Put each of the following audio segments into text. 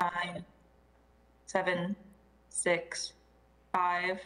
nine, seven, six, five,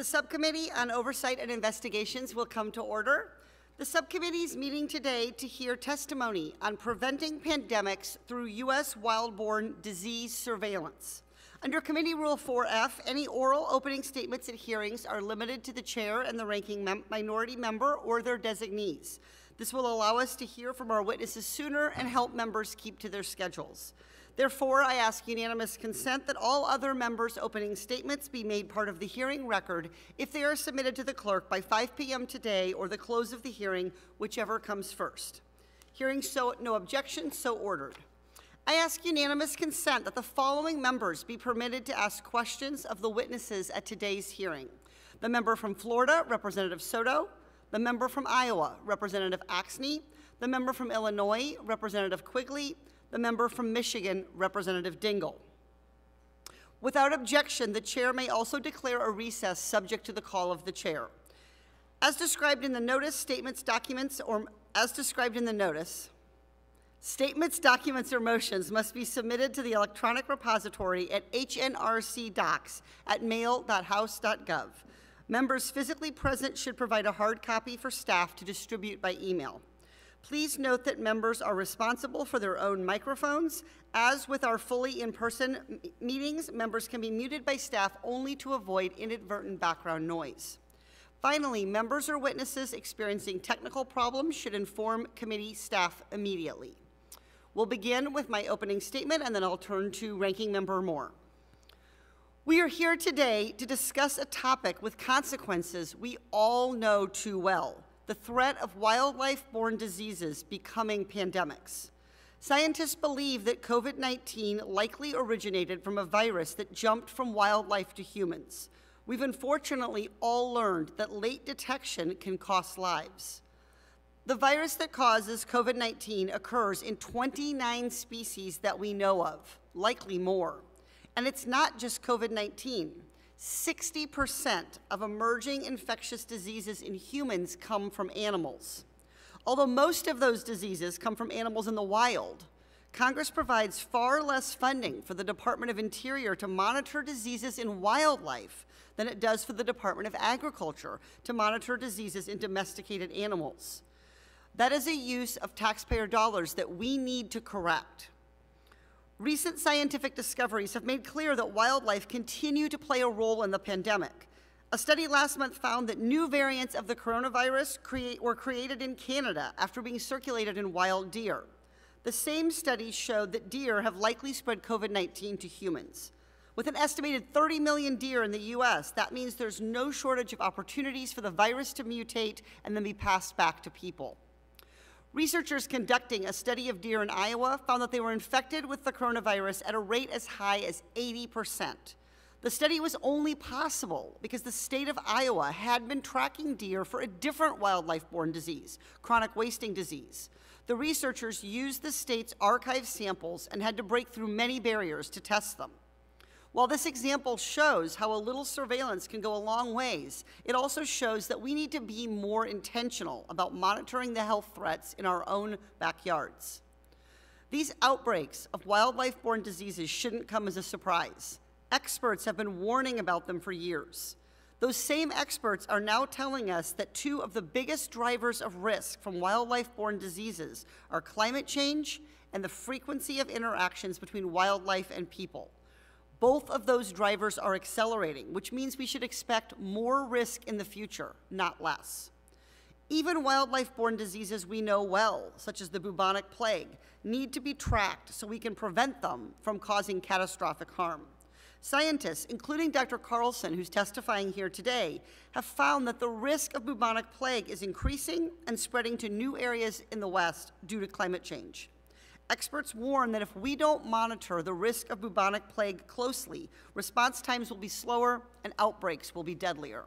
The Subcommittee on Oversight and Investigations will come to order. The subcommittee is meeting today to hear testimony on preventing pandemics through U.S. wild-borne disease surveillance. Under Committee Rule 4F, any oral opening statements at hearings are limited to the chair and the ranking mem minority member or their designees. This will allow us to hear from our witnesses sooner and help members keep to their schedules. Therefore, I ask unanimous consent that all other members' opening statements be made part of the hearing record if they are submitted to the clerk by 5 p.m. today or the close of the hearing, whichever comes first. Hearing so, no objection, so ordered. I ask unanimous consent that the following members be permitted to ask questions of the witnesses at today's hearing. The member from Florida, Representative Soto, the member from Iowa, Representative Axne, the member from Illinois, Representative Quigley, the member from Michigan, Representative Dingell. Without objection, the chair may also declare a recess subject to the call of the chair. As described in the notice, statements, documents, or as described in the notice, statements, documents, or motions must be submitted to the electronic repository at HNRC docs at mail.house.gov. Members physically present should provide a hard copy for staff to distribute by email. Please note that members are responsible for their own microphones. As with our fully in-person meetings, members can be muted by staff only to avoid inadvertent background noise. Finally, members or witnesses experiencing technical problems should inform committee staff immediately. We'll begin with my opening statement and then I'll turn to Ranking Member Moore. We are here today to discuss a topic with consequences we all know too well the threat of wildlife-borne diseases becoming pandemics. Scientists believe that COVID-19 likely originated from a virus that jumped from wildlife to humans. We've unfortunately all learned that late detection can cost lives. The virus that causes COVID-19 occurs in 29 species that we know of, likely more. And it's not just COVID-19. 60% of emerging infectious diseases in humans come from animals. Although most of those diseases come from animals in the wild, Congress provides far less funding for the Department of Interior to monitor diseases in wildlife than it does for the Department of Agriculture to monitor diseases in domesticated animals. That is a use of taxpayer dollars that we need to correct. Recent scientific discoveries have made clear that wildlife continue to play a role in the pandemic. A study last month found that new variants of the coronavirus create, were created in Canada after being circulated in wild deer. The same study showed that deer have likely spread COVID-19 to humans. With an estimated 30 million deer in the US, that means there's no shortage of opportunities for the virus to mutate and then be passed back to people. Researchers conducting a study of deer in Iowa found that they were infected with the coronavirus at a rate as high as 80%. The study was only possible because the state of Iowa had been tracking deer for a different wildlife-borne disease, chronic wasting disease. The researchers used the state's archive samples and had to break through many barriers to test them. While this example shows how a little surveillance can go a long ways, it also shows that we need to be more intentional about monitoring the health threats in our own backyards. These outbreaks of wildlife-borne diseases shouldn't come as a surprise. Experts have been warning about them for years. Those same experts are now telling us that two of the biggest drivers of risk from wildlife-borne diseases are climate change and the frequency of interactions between wildlife and people. Both of those drivers are accelerating, which means we should expect more risk in the future, not less. Even wildlife-borne diseases we know well, such as the bubonic plague, need to be tracked so we can prevent them from causing catastrophic harm. Scientists, including Dr. Carlson, who's testifying here today, have found that the risk of bubonic plague is increasing and spreading to new areas in the West due to climate change. Experts warn that if we don't monitor the risk of bubonic plague closely, response times will be slower and outbreaks will be deadlier.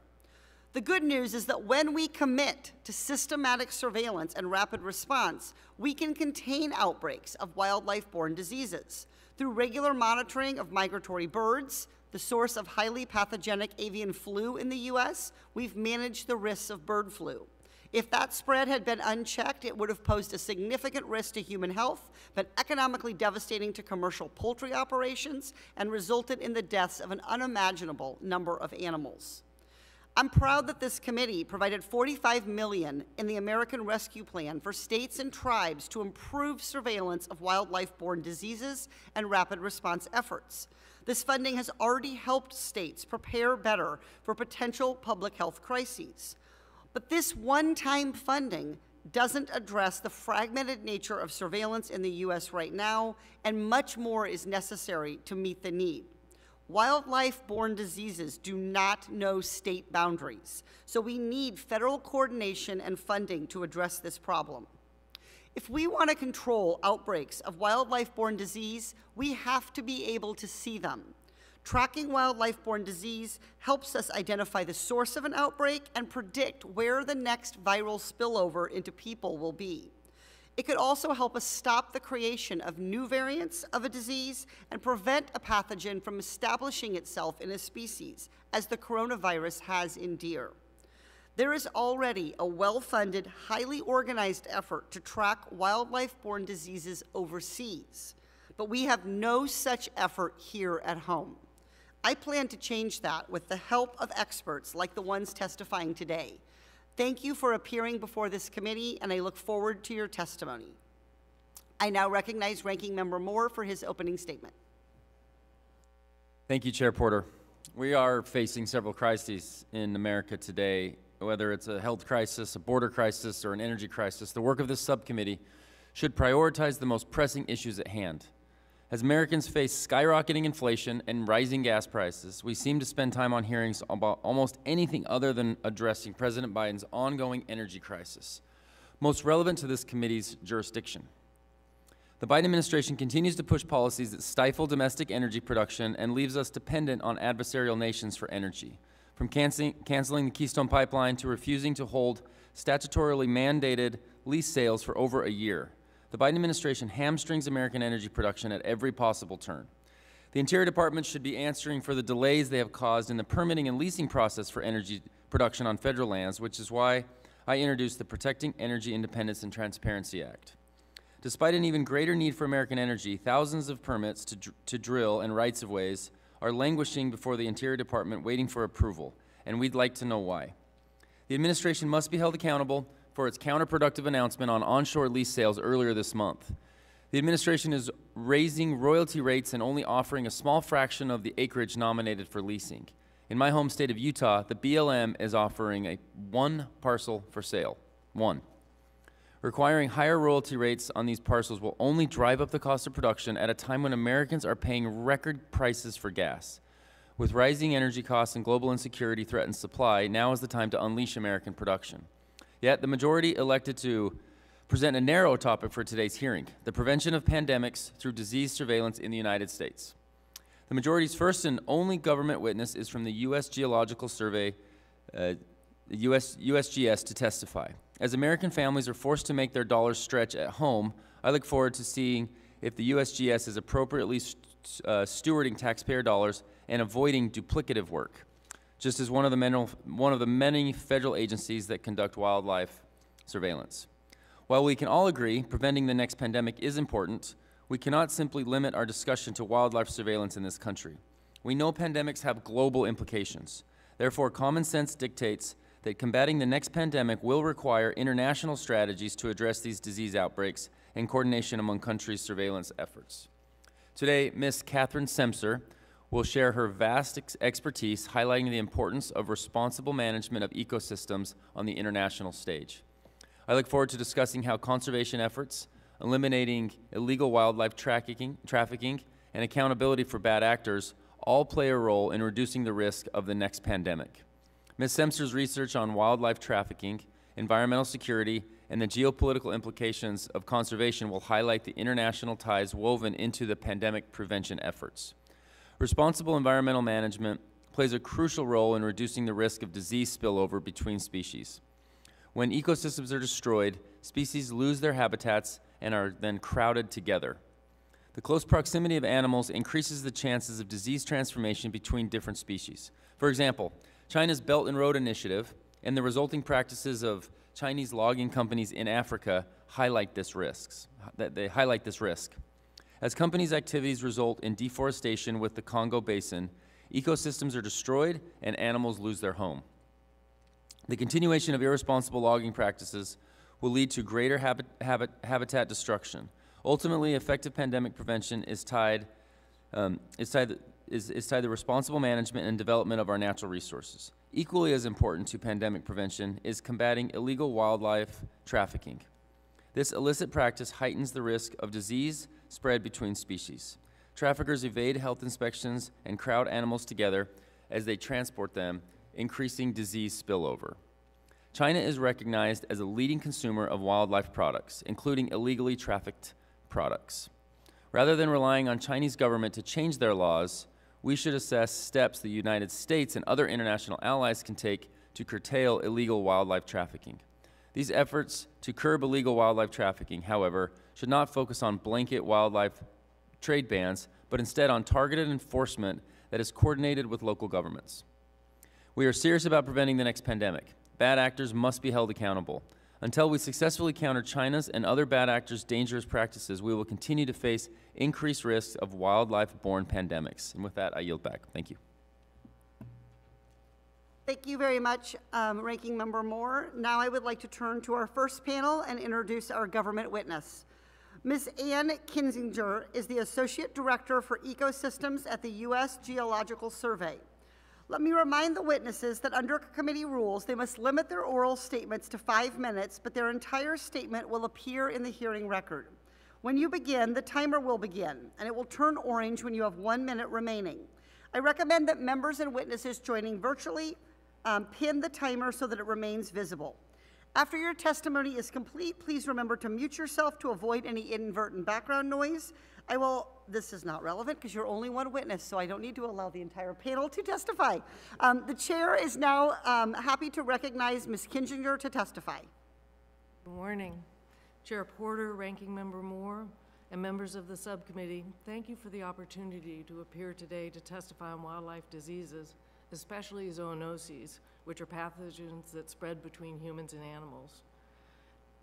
The good news is that when we commit to systematic surveillance and rapid response, we can contain outbreaks of wildlife-borne diseases through regular monitoring of migratory birds, the source of highly pathogenic avian flu in the U.S., we've managed the risks of bird flu. If that spread had been unchecked, it would have posed a significant risk to human health, been economically devastating to commercial poultry operations, and resulted in the deaths of an unimaginable number of animals. I'm proud that this committee provided 45 million in the American Rescue Plan for states and tribes to improve surveillance of wildlife-borne diseases and rapid response efforts. This funding has already helped states prepare better for potential public health crises. But this one-time funding doesn't address the fragmented nature of surveillance in the U.S. right now, and much more is necessary to meet the need. Wildlife-borne diseases do not know state boundaries, so we need federal coordination and funding to address this problem. If we want to control outbreaks of wildlife-borne disease, we have to be able to see them. Tracking wildlife-borne disease helps us identify the source of an outbreak and predict where the next viral spillover into people will be. It could also help us stop the creation of new variants of a disease and prevent a pathogen from establishing itself in a species, as the coronavirus has in deer. There is already a well-funded, highly organized effort to track wildlife-borne diseases overseas, but we have no such effort here at home. I plan to change that with the help of experts like the ones testifying today. Thank you for appearing before this committee, and I look forward to your testimony. I now recognize Ranking Member Moore for his opening statement. Thank you, Chair Porter. We are facing several crises in America today, whether it's a health crisis, a border crisis, or an energy crisis. The work of this subcommittee should prioritize the most pressing issues at hand. As Americans face skyrocketing inflation and rising gas prices, we seem to spend time on hearings about almost anything other than addressing President Biden's ongoing energy crisis, most relevant to this committee's jurisdiction. The Biden administration continues to push policies that stifle domestic energy production and leaves us dependent on adversarial nations for energy, from canceling, the Keystone Pipeline to refusing to hold statutorily mandated lease sales for over a year the Biden administration hamstrings American energy production at every possible turn. The Interior Department should be answering for the delays they have caused in the permitting and leasing process for energy production on federal lands, which is why I introduced the Protecting Energy Independence and Transparency Act. Despite an even greater need for American energy, thousands of permits to, dr to drill and rights-of-ways are languishing before the Interior Department waiting for approval, and we'd like to know why. The administration must be held accountable for its counterproductive announcement on onshore lease sales earlier this month. The administration is raising royalty rates and only offering a small fraction of the acreage nominated for leasing. In my home state of Utah, the BLM is offering a one parcel for sale. One. Requiring higher royalty rates on these parcels will only drive up the cost of production at a time when Americans are paying record prices for gas. With rising energy costs and global insecurity threatened supply, now is the time to unleash American production. Yet the majority elected to present a narrow topic for today's hearing, the prevention of pandemics through disease surveillance in the United States. The majority's first and only government witness is from the U.S. Geological Survey, uh, US, USGS, to testify. As American families are forced to make their dollars stretch at home, I look forward to seeing if the USGS is appropriately st uh, stewarding taxpayer dollars and avoiding duplicative work just as one of, the one of the many federal agencies that conduct wildlife surveillance. While we can all agree preventing the next pandemic is important, we cannot simply limit our discussion to wildlife surveillance in this country. We know pandemics have global implications. Therefore, common sense dictates that combating the next pandemic will require international strategies to address these disease outbreaks and coordination among countries' surveillance efforts. Today, Ms. Catherine Semcer, will share her vast ex expertise highlighting the importance of responsible management of ecosystems on the international stage. I look forward to discussing how conservation efforts, eliminating illegal wildlife trafficking, trafficking and accountability for bad actors all play a role in reducing the risk of the next pandemic. Ms. Semcer's research on wildlife trafficking, environmental security, and the geopolitical implications of conservation will highlight the international ties woven into the pandemic prevention efforts. Responsible environmental management plays a crucial role in reducing the risk of disease spillover between species. When ecosystems are destroyed, species lose their habitats and are then crowded together. The close proximity of animals increases the chances of disease transformation between different species. For example, China's Belt and Road Initiative and the resulting practices of Chinese logging companies in Africa highlight this risks. That they highlight this risk. As companies' activities result in deforestation with the Congo Basin, ecosystems are destroyed and animals lose their home. The continuation of irresponsible logging practices will lead to greater habit, habit, habitat destruction. Ultimately, effective pandemic prevention is tied, um, is, tied, is, is tied to responsible management and development of our natural resources. Equally as important to pandemic prevention is combating illegal wildlife trafficking. This illicit practice heightens the risk of disease spread between species. Traffickers evade health inspections and crowd animals together as they transport them, increasing disease spillover. China is recognized as a leading consumer of wildlife products, including illegally trafficked products. Rather than relying on Chinese government to change their laws, we should assess steps the United States and other international allies can take to curtail illegal wildlife trafficking. These efforts to curb illegal wildlife trafficking, however, should not focus on blanket wildlife trade bans, but instead on targeted enforcement that is coordinated with local governments. We are serious about preventing the next pandemic. Bad actors must be held accountable. Until we successfully counter China's and other bad actors' dangerous practices, we will continue to face increased risks of wildlife-borne pandemics. And with that, I yield back. Thank you. Thank you very much, um, Ranking Member Moore. Now I would like to turn to our first panel and introduce our government witness. Ms. Anne Kinsinger is the Associate Director for Ecosystems at the U.S. Geological Survey. Let me remind the witnesses that under committee rules, they must limit their oral statements to five minutes, but their entire statement will appear in the hearing record. When you begin, the timer will begin, and it will turn orange when you have one minute remaining. I recommend that members and witnesses joining virtually um, pin the timer so that it remains visible. After your testimony is complete, please remember to mute yourself to avoid any inadvertent background noise. I will, this is not relevant because you're only one witness, so I don't need to allow the entire panel to testify. Um, the chair is now um, happy to recognize Ms. Kinsinger to testify. Good morning. Chair Porter, Ranking Member Moore, and members of the subcommittee, thank you for the opportunity to appear today to testify on wildlife diseases, especially zoonoses, which are pathogens that spread between humans and animals.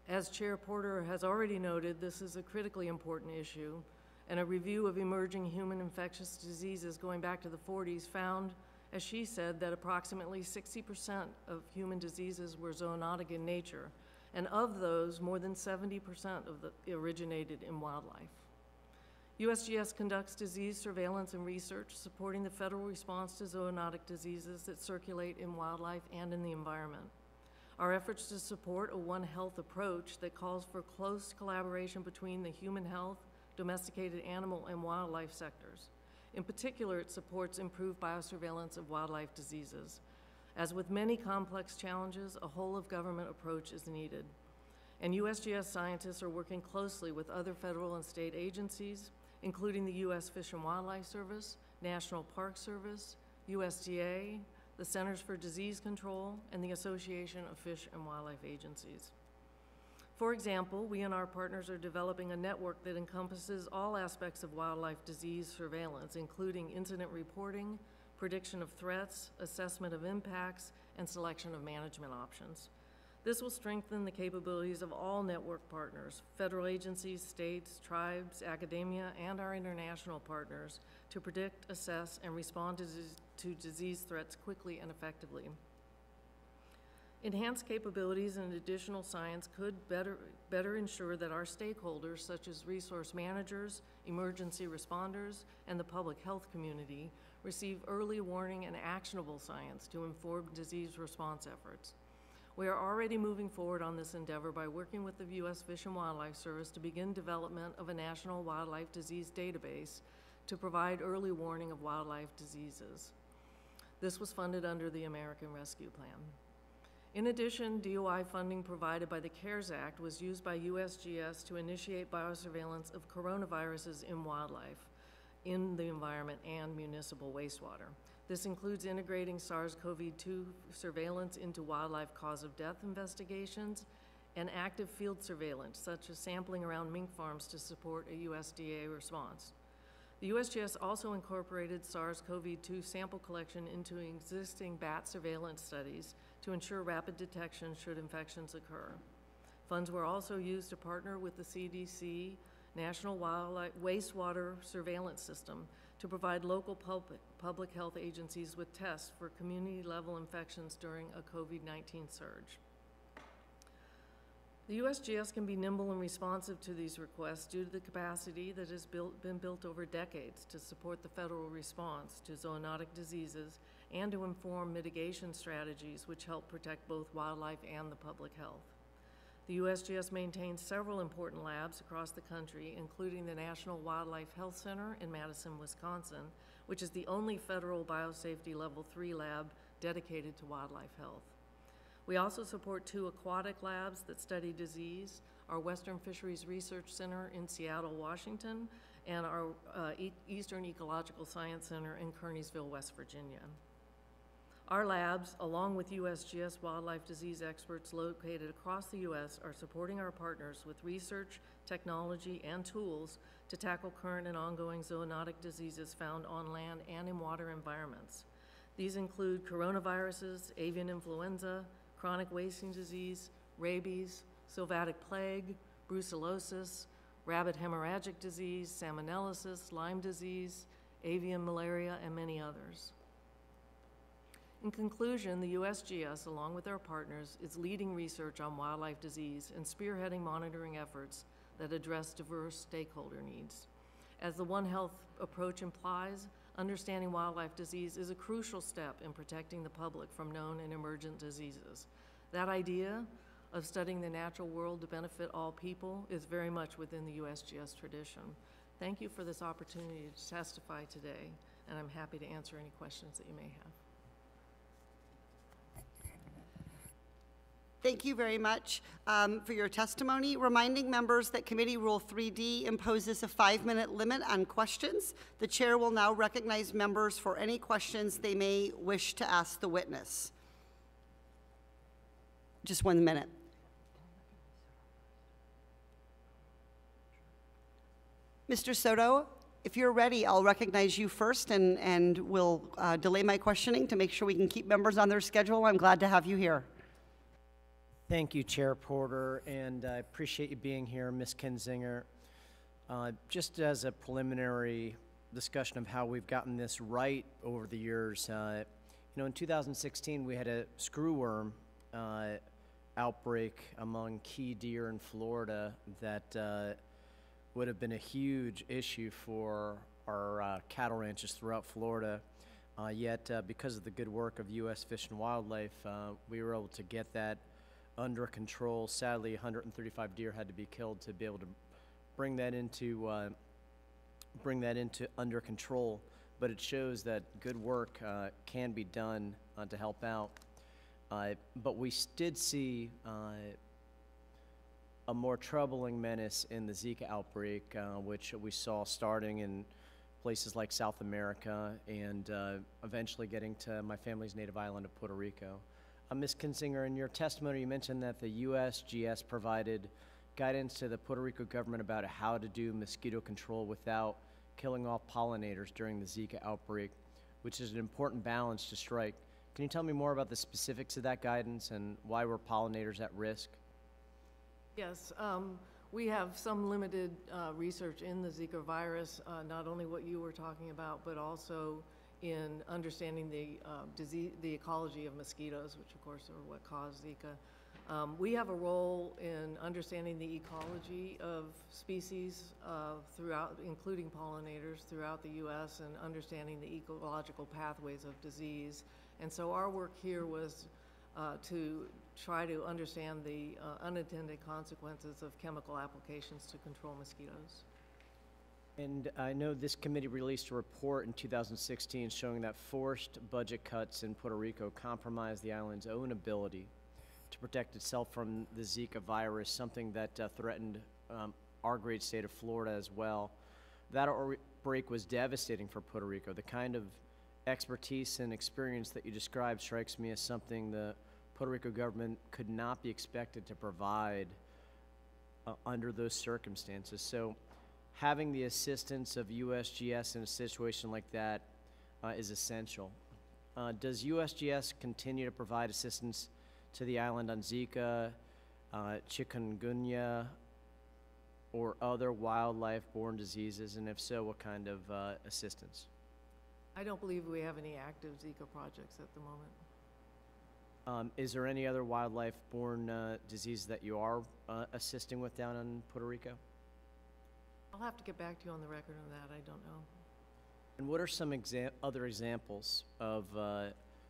As Chair Porter has already noted, this is a critically important issue, and a review of emerging human infectious diseases going back to the 40s found, as she said, that approximately 60% of human diseases were zoonotic in nature, and of those, more than 70% of the originated in wildlife. USGS conducts disease surveillance and research supporting the federal response to zoonotic diseases that circulate in wildlife and in the environment. Our efforts to support a One Health approach that calls for close collaboration between the human health, domesticated animal, and wildlife sectors. In particular, it supports improved biosurveillance of wildlife diseases. As with many complex challenges, a whole of government approach is needed. And USGS scientists are working closely with other federal and state agencies, including the U.S. Fish and Wildlife Service, National Park Service, USDA, the Centers for Disease Control, and the Association of Fish and Wildlife Agencies. For example, we and our partners are developing a network that encompasses all aspects of wildlife disease surveillance, including incident reporting, prediction of threats, assessment of impacts, and selection of management options. This will strengthen the capabilities of all network partners, federal agencies, states, tribes, academia, and our international partners to predict, assess, and respond to, to disease threats quickly and effectively. Enhanced capabilities and additional science could better, better ensure that our stakeholders, such as resource managers, emergency responders, and the public health community, receive early warning and actionable science to inform disease response efforts. We are already moving forward on this endeavor by working with the U.S. Fish and Wildlife Service to begin development of a national wildlife disease database to provide early warning of wildlife diseases. This was funded under the American Rescue Plan. In addition, DOI funding provided by the CARES Act was used by USGS to initiate biosurveillance of coronaviruses in wildlife, in the environment, and municipal wastewater. This includes integrating SARS-CoV-2 surveillance into wildlife cause of death investigations and active field surveillance, such as sampling around mink farms to support a USDA response. The USGS also incorporated SARS-CoV-2 sample collection into existing bat surveillance studies to ensure rapid detection should infections occur. Funds were also used to partner with the CDC National Wildlife Wastewater Surveillance System to provide local public, public health agencies with tests for community-level infections during a COVID-19 surge. The USGS can be nimble and responsive to these requests due to the capacity that has built, been built over decades to support the federal response to zoonotic diseases and to inform mitigation strategies which help protect both wildlife and the public health. The USGS maintains several important labs across the country, including the National Wildlife Health Center in Madison, Wisconsin, which is the only federal biosafety level three lab dedicated to wildlife health. We also support two aquatic labs that study disease, our Western Fisheries Research Center in Seattle, Washington, and our uh, E- Eastern Ecological Science Center in Kearneysville, West Virginia. Our labs, along with USGS wildlife disease experts located across the U.S., are supporting our partners with research, technology, and tools to tackle current and ongoing zoonotic diseases found on land and in water environments. These include coronaviruses, avian influenza, chronic wasting disease, rabies, sylvatic plague, brucellosis, rabbit hemorrhagic disease, salmonellosis, Lyme disease, avian malaria, and many others. In conclusion, the USGS, along with our partners, is leading research on wildlife disease and spearheading monitoring efforts that address diverse stakeholder needs. As the One Health approach implies, understanding wildlife disease is a crucial step in protecting the public from known and emergent diseases. That idea of studying the natural world to benefit all people is very much within the USGS tradition. Thank you for this opportunity to testify today, and I'm happy to answer any questions that you may have. Thank you very much um, for your testimony. Reminding members that Committee Rule 3D imposes a five-minute limit on questions. The chair will now recognize members for any questions they may wish to ask the witness. Just one minute. Mr. Soto, if you're ready, I'll recognize you first and, and we'll uh, delay my questioning to make sure we can keep members on their schedule. I'm glad to have you here. Thank you, Chair Porter, and I appreciate you being here, Ms. Kinsinger. Uh, Just as a preliminary discussion of how we've gotten this right over the years, uh, you know, in 2016, we had a screwworm uh, outbreak among key deer in Florida that uh, would have been a huge issue for our uh, cattle ranches throughout Florida. Uh, Yet, because of the good work of U.S. Fish and Wildlife, we were able to get that under control. Sadly, 135 deer had to be killed to be able to bring that into uh, bring that into under control. But it shows that good work uh, can be done uh, to help out. Uh, but we did see uh, a more troubling menace in the Zika outbreak, uh, which we saw starting in places like South America and eventually getting to my family's native island of Puerto Rico. Uh, Ms. Kinsinger, in your testimony, you mentioned that the USGS provided guidance to the Puerto Rico government about how to do mosquito control without killing off pollinators during the Zika outbreak, which is an important balance to strike. Can you tell me more about the specifics of that guidance and why were pollinators at risk? Yes, um, we have some limited uh, research in the Zika virus, uh, not only what you were talking about, but also in understanding the uh, disease, the ecology of mosquitoes, which of course are what cause Zika. Um, we have a role in understanding the ecology of species uh, throughout, including pollinators throughout the U.S. and understanding the ecological pathways of disease. And so our work here was uh, to try to understand the uh, unintended consequences of chemical applications to control mosquitoes. And I know this committee released a report in 2016 showing that forced budget cuts in Puerto Rico compromised the island's own ability to protect itself from the Zika virus, something that uh, threatened um, our great state of Florida as well. That outbreak was devastating for Puerto Rico. The kind of expertise and experience that you described strikes me as something the Puerto Rico government could not be expected to provide uh, under those circumstances. So having the assistance of USGS in a situation like that uh, is essential. Uh, does USGS continue to provide assistance to the island on Zika, uh, chikungunya, or other wildlife-borne diseases? And if so, what kind of uh, assistance? I don't believe we have any active Zika projects at the moment. Um, is there any other wildlife-borne uh, disease that you are uh, assisting with down in Puerto Rico? I'll have to get back to you on the record on that, I don't know. And what are some exam- other examples of uh,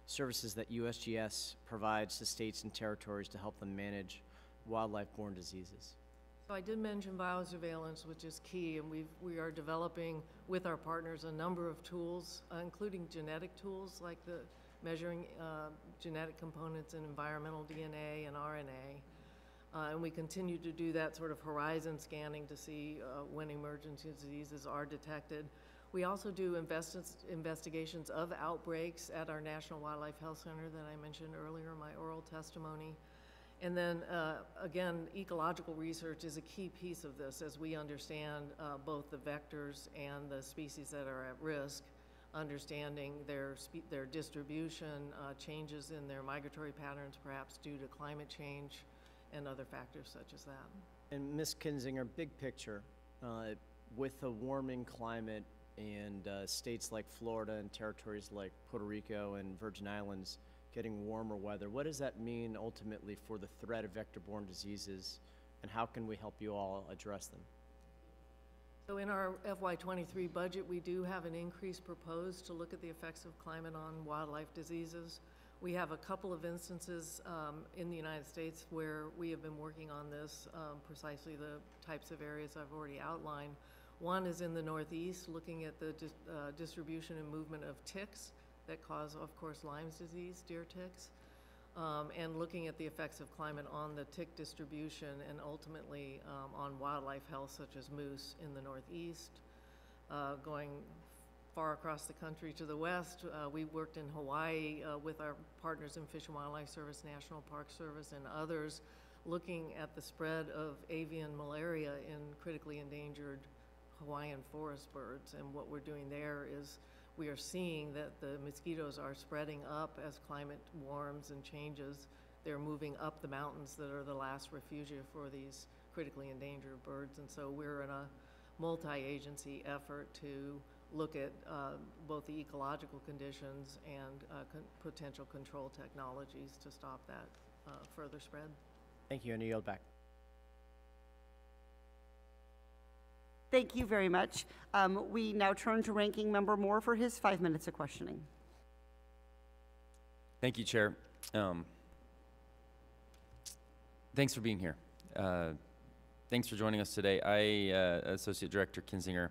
services that USGS provides to states and territories to help them manage wildlife-borne diseases? So I did mention biosurveillance, which is key, and we've, we are developing with our partners a number of tools, uh, including genetic tools like the measuring uh, genetic components in environmental DNA and RNA. Uh, and we continue to do that sort of horizon scanning to see uh, when emergency diseases are detected. We also do invest- investigations of outbreaks at our National Wildlife Health Center that I mentioned earlier in my oral testimony. And then, uh, again, ecological research is a key piece of this as we understand uh, both the vectors and the species that are at risk, understanding their, their distribution, uh, changes in their migratory patterns, perhaps due to climate change, and other factors such as that. And Ms. Kinsinger, big picture, uh, with a warming climate and uh, states like Florida and territories like Puerto Rico and Virgin Islands getting warmer weather, what does that mean ultimately for the threat of vector-borne diseases, and how can we help you all address them? So in our FY twenty-three budget, we do have an increase proposed to look at the effects of climate on wildlife diseases. We have a couple of instances um, in the United States where we have been working on this, um, precisely the types of areas I've already outlined. One is in the Northeast, looking at the dis- uh, distribution and movement of ticks that cause, of course, Lyme's disease, deer ticks, um, and looking at the effects of climate on the tick distribution and ultimately um, on wildlife health, such as moose in the Northeast. Uh, going far across the country to the west, uh, we worked in Hawaii uh, with our partners in Fish and Wildlife Service, National Park Service, and others, looking at the spread of avian malaria in critically endangered Hawaiian forest birds. And what we're doing there is we are seeing that the mosquitoes are spreading up as climate warms and changes. They're moving up the mountains that are the last refugia for these critically endangered birds. And so we're in a multi-agency effort to look at uh, both the ecological conditions and uh, con- potential control technologies to stop that uh, further spread. Thank you, and I yield back. Thank you very much. Um, We now turn to Ranking Member Moore for his five minutes of questioning. Thank you, Chair. Um, thanks for being here. Uh, thanks for joining us today. I, uh, Associate Director Kinsinger,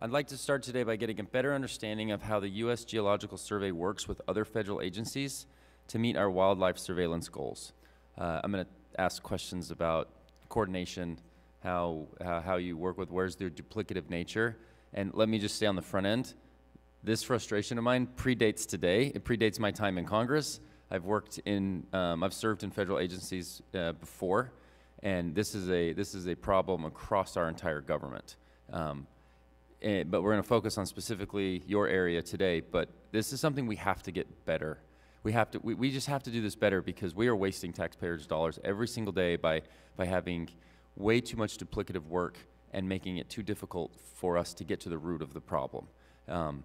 I'd like to start today by getting a better understanding of how the U.S. Geological Survey works with other federal agencies to meet our wildlife surveillance goals. Uh, I'm going to ask questions about coordination, how, how, you work with where's their duplicative nature, and let me just say on the front end, this frustration of mine predates today. It predates my time in Congress. I've worked in, um, I've served in federal agencies uh, before, and this is a this is a problem across our entire government. Um, and, but we're going to focus on specifically your area today. But this is something we have to get better. We have to. We, we just have to do this better because we are wasting taxpayers' dollars every single day by by having way too much duplicative work and making it too difficult for us to get to the root of the problem. Um,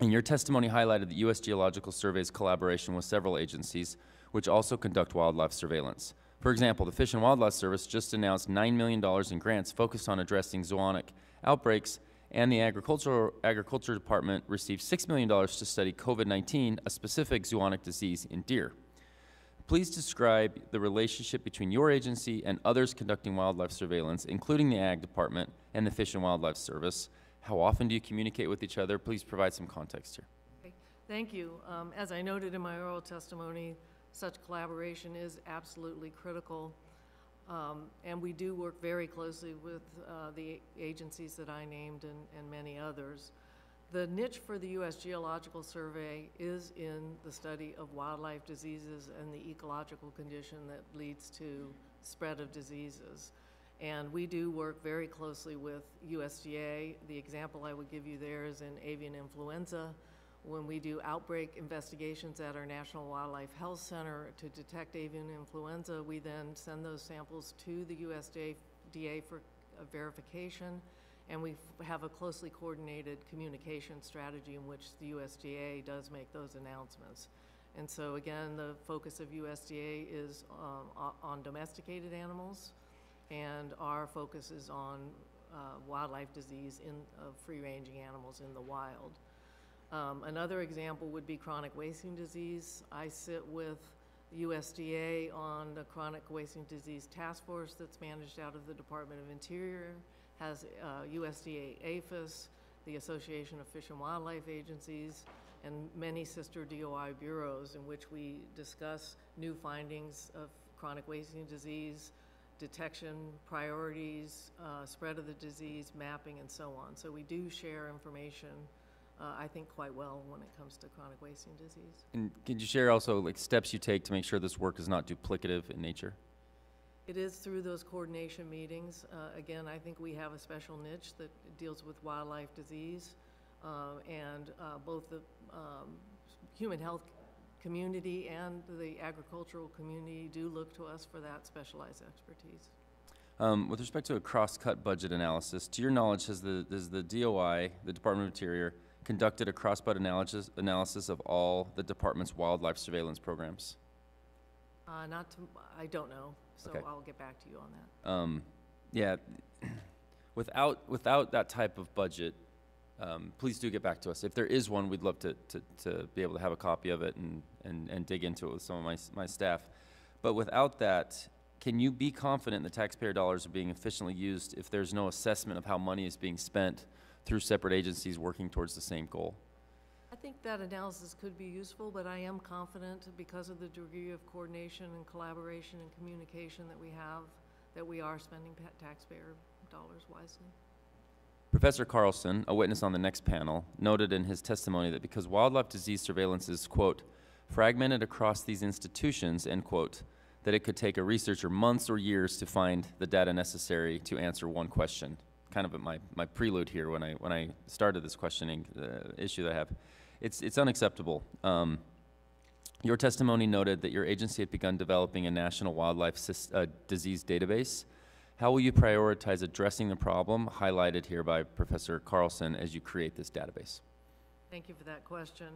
and your testimony highlighted the U.S. Geological Survey's collaboration with several agencies, which also conduct wildlife surveillance. For example, the Fish and Wildlife Service just announced $9 million in grants focused on addressing zoonotic outbreaks, and the Agricultural Agriculture Department received $6 million to study COVID 19, a specific zoonotic disease in deer. Please describe the relationship between your agency and others conducting wildlife surveillance, including the Ag Department and the Fish and Wildlife Service. How often do you communicate with each other? Please provide some context here. Thank you. Um, As I noted in my oral testimony, such collaboration is absolutely critical. Um, And we do work very closely with uh, the agencies that I named and, and many others. The niche for the U.S. Geological Survey is in the study of wildlife diseases and the ecological condition that leads to spread of diseases. And we do work very closely with USDA. The example I would give you there is in avian influenza. When we do outbreak investigations at our National Wildlife Health Center to detect avian influenza, we then send those samples to the USDA for uh, verification. And we have a closely coordinated communication strategy in which the USDA does make those announcements. And so again, the focus of USDA is um, on domesticated animals, and our focus is on uh, wildlife disease in, of free-ranging animals in the wild. Um, Another example would be chronic wasting disease. I sit with USDA on the chronic wasting disease task force that's managed out of the Department of Interior, has uh, USDA APHIS, the Association of Fish and Wildlife Agencies, and many sister DOI bureaus in which we discuss new findings of chronic wasting disease, detection, priorities, uh, spread of the disease, mapping, and so on. So we do share information, uh, I think, quite well when it comes to chronic wasting disease. And could you share also like steps you take to make sure this work is not duplicative in nature? It is through those coordination meetings. Uh, Again, I think we have a special niche that deals with wildlife disease. uh, And uh, both the um, human health community and the agricultural community do look to us for that specialized expertise. Um, with respect to a cross-cut budget analysis, to your knowledge, has the, has the DOI, the Department of Interior, conducted a cross-budget analysis, analysis of all the department's wildlife surveillance programs? Uh, Not to, I don't know, so Okay. I'll get back to you on that. Um, yeah, without, without that type of budget, um, please do get back to us. If there is one, we'd love to, to, to be able to have a copy of it and, and, and dig into it with some of my, s- my staff. But without that, can you be confident the taxpayer dollars are being efficiently used if there's no assessment of how money is being spent through separate agencies working towards the same goal? I think that analysis could be useful, but I am confident because of the degree of coordination and collaboration and communication that we have, that we are spending taxpayer dollars wisely. Professor Carlson, a witness on the next panel, noted in his testimony that because wildlife disease surveillance is, quote, fragmented across these institutions, end quote, that it could take a researcher months or years to find the data necessary to answer one question. Kind of my, my prelude here when I, when I started this questioning uh, issue that I have. It's, it's unacceptable. Um, your testimony noted that your agency had begun developing a national wildlife uh, disease database. How will you prioritize addressing the problem highlighted here by Professor Carlson as you create this database? Thank you for that question.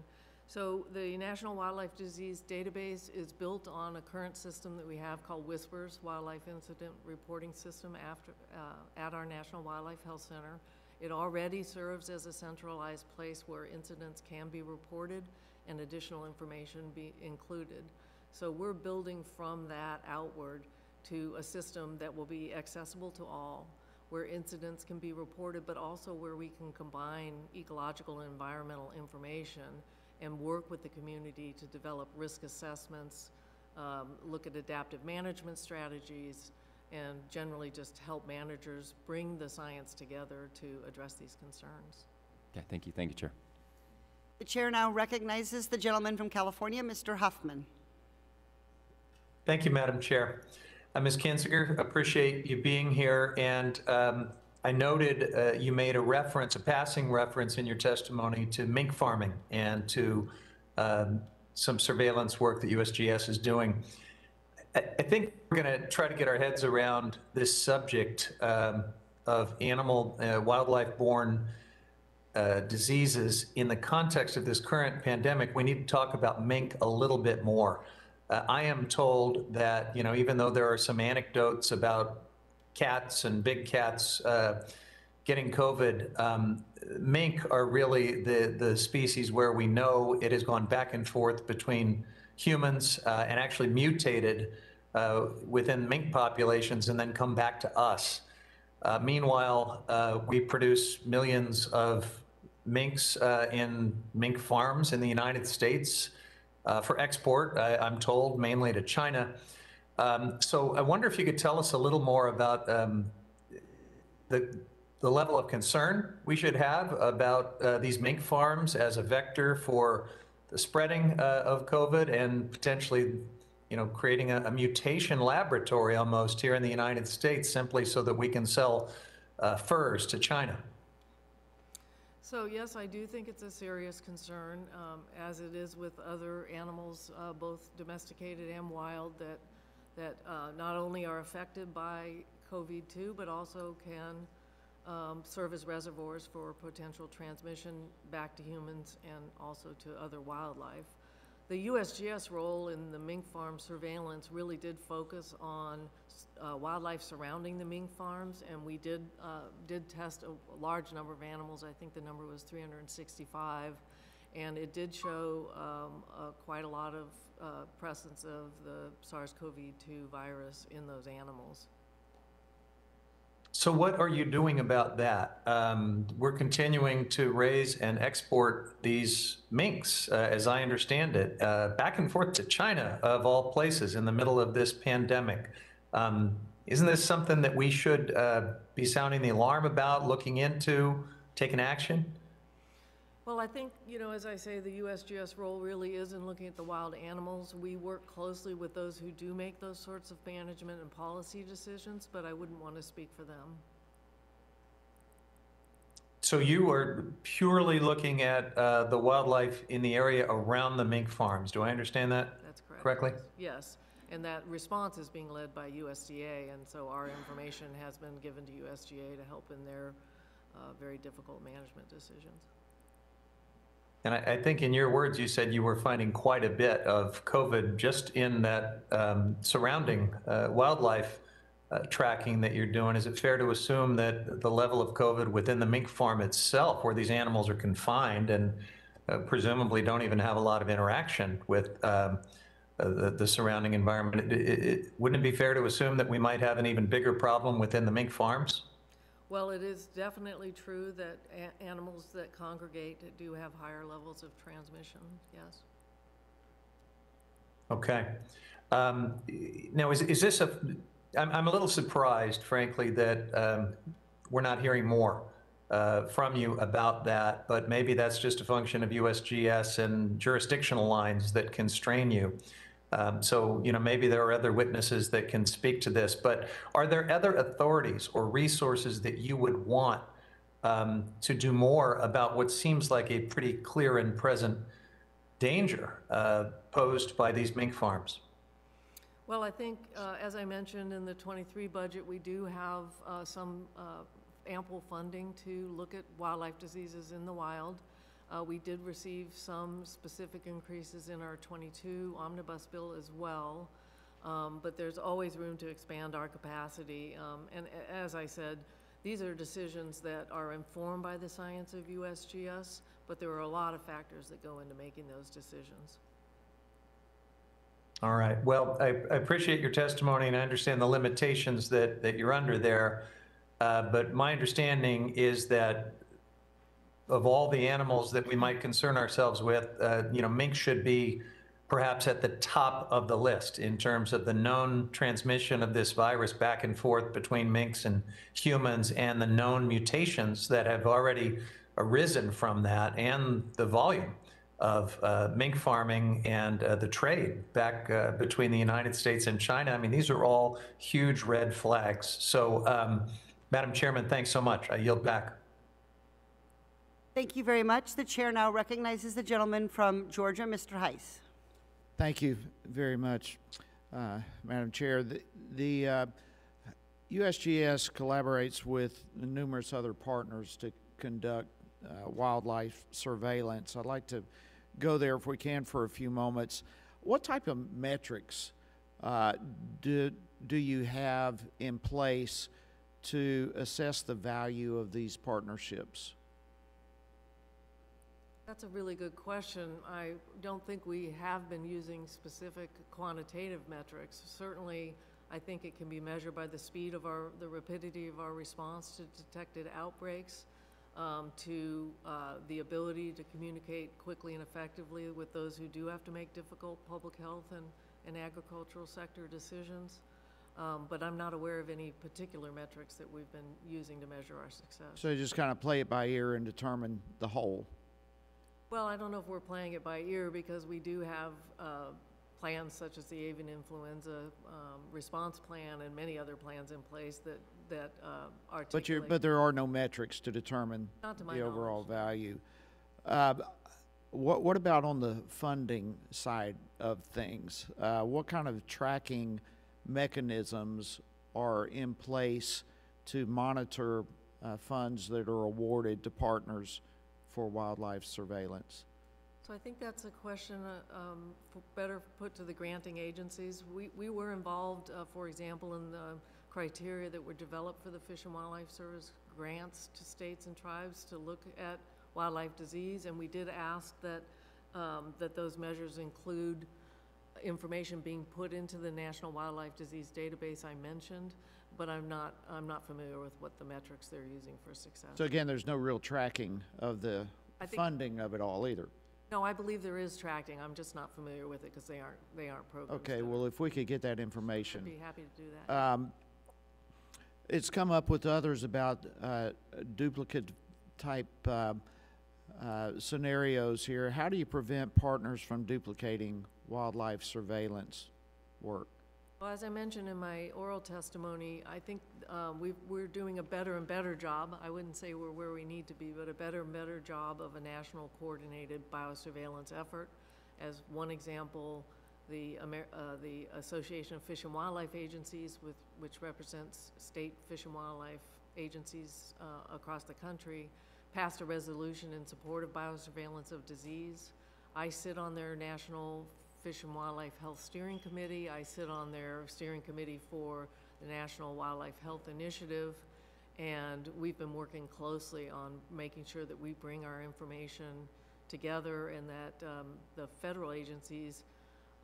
So the National Wildlife Disease Database is built on a current system that we have called Whispers Wildlife Incident Reporting System after, uh, at our National Wildlife Health Center. It already serves as a centralized place where incidents can be reported and additional information be included. So we're building from that outward to a system that will be accessible to all, where incidents can be reported, but also where we can combine ecological and environmental information and work with the community to develop risk assessments, um, look at adaptive management strategies, and generally just help managers bring the science together to address these concerns. Okay, thank you, thank you, Chair. The chair now recognizes the gentleman from California, Mr. Huffman. Thank you, Madam Chair. Uh, Ms. Kinsinger, appreciate you being here. And um, I noted uh, you made a reference, a passing reference in your testimony to mink farming and to um, some surveillance work that USGS is doing. I I think we're going to try to get our heads around this subject um, of animal, uh, wildlife-borne uh, diseases in the context of this current pandemic, we need to talk about mink a little bit more. Uh, I am told that, you know, even though there are some anecdotes about cats and big cats uh, getting COVID, um, mink are really the, the species where we know it has gone back and forth between humans uh, and actually mutated uh, within mink populations and then come back to us. Uh, meanwhile, uh, we produce millions of minks uh, in mink farms in the United States for export, I, I'm told, mainly to China. Um, so I wonder if you could tell us a little more about um, the the level of concern we should have about uh, these mink farms as a vector for the spreading uh, of COVID and potentially, you know, creating a, mutation laboratory almost here in the United States simply so that we can sell uh, furs to China. So yes, I do think it's a serious concern, um, as it is with other animals, both domesticated and wild, that, that uh, not only are affected by COVID-2, but also can um, serve as reservoirs for potential transmission back to humans and also to other wildlife. The USGS role in the mink farm surveillance really did focus on uh, wildlife surrounding the mink farms, and we did, uh, did test a large number of animals. I think the number was 365, and it did show um, uh, quite a lot of uh, presence of the SARS-CoV-2 virus in those animals. So what are you doing about that? Um, we're continuing to raise and export these minks, uh, as I understand it, uh, back and forth to China, of all places, in the middle of this pandemic. Um, isn't this something that we should uh, be sounding the alarm about, looking into, taking action? Well, I think, you know, as I say, the USGS role really is in looking at the wild animals. We work closely with those who do make those sorts of management and policy decisions, but I wouldn't want to speak for them. So you are purely looking at uh, the wildlife in the area around the mink farms. Do I understand that? That's correct. Correctly? Yes, and that response is being led by USDA, and so our information has been given to USDA to help in their uh, very difficult management decisions. And I, I think in your words, you said you were finding quite a bit of COVID just in that um, surrounding uh, wildlife uh, tracking that you're doing. Is it fair to assume that the level of COVID within the mink farm itself, where these animals are confined and uh, presumably don't even have a lot of interaction with um, uh, the, the surrounding environment, it, it, it, wouldn't it be fair to assume that we might have an even bigger problem within the mink farms? Well, it is definitely true that a- animals that congregate do have higher levels of transmission, yes. Okay. Um, Now, is, is this a, I'm, I'm a little surprised, frankly, that um, we're not hearing more uh, from you about that, but maybe that's just a function of USGS and jurisdictional lines that constrain you. Um, So, you know, maybe there are other witnesses that can speak to this, but are there other authorities or resources that you would want um, to do more about what seems like a pretty clear and present danger uh, posed by these mink farms? Well, I think, uh, as I mentioned, in the '23 budget, we do have uh, some uh, ample funding to look at wildlife diseases in the wild. Uh, We did receive some specific increases in our '22 omnibus bill as well, Um, but there's always room to expand our capacity. Um, And as I said, these are decisions that are informed by the science of USGS, but there are a lot of factors that go into making those decisions. All right. Well, I, I appreciate your testimony and I understand the limitations that, that you're under there. Uh, but my understanding is that of all the animals that we might concern ourselves with, uh, you know, mink should be perhaps at the top of the list in terms of the known transmission of this virus back and forth between minks and humans and the known mutations that have already arisen from that and the volume of uh, mink farming and uh, the trade back uh, between the United States and China. I mean, these are all huge red flags. So, um, Madam Chairman, thanks so much. I yield back. Thank you very much. The chair now recognizes the gentleman from Georgia, Mr. Hice. Thank you very much, uh, Madam Chair. The, the uh, USGS collaborates with numerous other partners to conduct uh, wildlife surveillance. I'd like to go there if we can for a few moments. What type of metrics uh, do, do you have in place to assess the value of these partnerships? That's a really good question. I don't think we have been using specific quantitative metrics. Certainly, I think it can be measured by the speed of our, the rapidity of our response to detected outbreaks, um, to uh, the ability to communicate quickly and effectively with those who do have to make difficult public health and, and agricultural sector decisions. Um, But I'm not aware of any particular metrics that we've been using to measure our success. So you just kind of play it by ear and determine the whole? Well, I don't know if we're playing it by ear because we do have uh, plans such as the avian influenza um, response plan and many other plans in place that, that uh, But you're, articulate. but there are no metrics to determine to the overall knowledge. value. Uh, What, what about on the funding side of things? Uh, What kind of tracking mechanisms are in place to monitor uh, funds that are awarded to partners for wildlife surveillance? So I think that's a question uh, um, better put to the granting agencies. We, we were involved, uh, for example, in the criteria that were developed for the Fish and Wildlife Service grants to states and tribes to look at wildlife disease, and we did ask that, um, that those measures include information being put into the National Wildlife Disease Database I mentioned, but I'm not, I'm not familiar with what the metrics they're using for success. So again, there's no real tracking of the I think- funding of it all either. No, I believe there is tracking, I'm just not familiar with it because they aren't, they aren't programs. Okay, that well, if we could get that information. I'd be happy to do that. Um, It's come up with others about uh, duplicate type uh, uh, scenarios here. How do you prevent partners from duplicating wildlife surveillance work? Well, as I mentioned in my oral testimony, I think um, we, we're doing a better and better job. I wouldn't say we're where we need to be, but a better and better job of a national coordinated biosurveillance effort. As one example, the, Amer- uh, the Association of Fish and Wildlife Agencies, with, which represents state fish and wildlife agencies uh, across the country, passed a resolution in support of biosurveillance of disease. I sit on their National Fish and Wildlife Health Steering Committee. I sit on their steering committee for the National Wildlife Health Initiative. And we've been working closely on making sure that we bring our information together and that um, the federal agencies,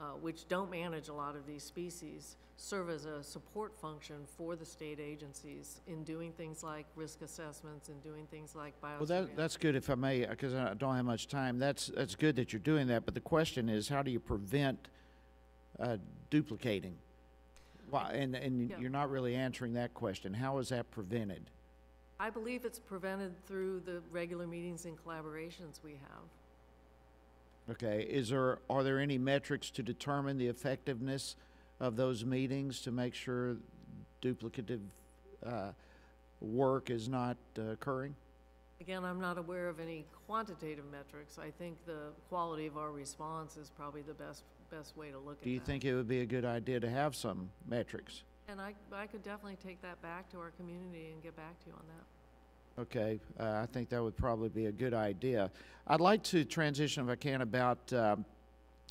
uh, which don't manage a lot of these species, serve as a support function for the state agencies in doing things like risk assessments and doing things like bio. Well, that, that's good if I may, because I don't have much time. That's, that's good that you're doing that, but the question is, how do you prevent uh, duplicating? Why, and, and Yeah. you're not really answering that question. How is that prevented? I believe it's prevented through the regular meetings and collaborations we have. Okay, is there, are there any metrics to determine the effectiveness of those meetings to make sure duplicative uh, work is not uh, occurring? Again, I'm not aware of any quantitative metrics. I think the quality of our response is probably the best, best way to look at that. Do you think it would be a good idea to have some metrics? And I, I could definitely take that back to our community and get back to you on that. Okay, uh, I think that would probably be a good idea. I'd like to transition, if I can, about um,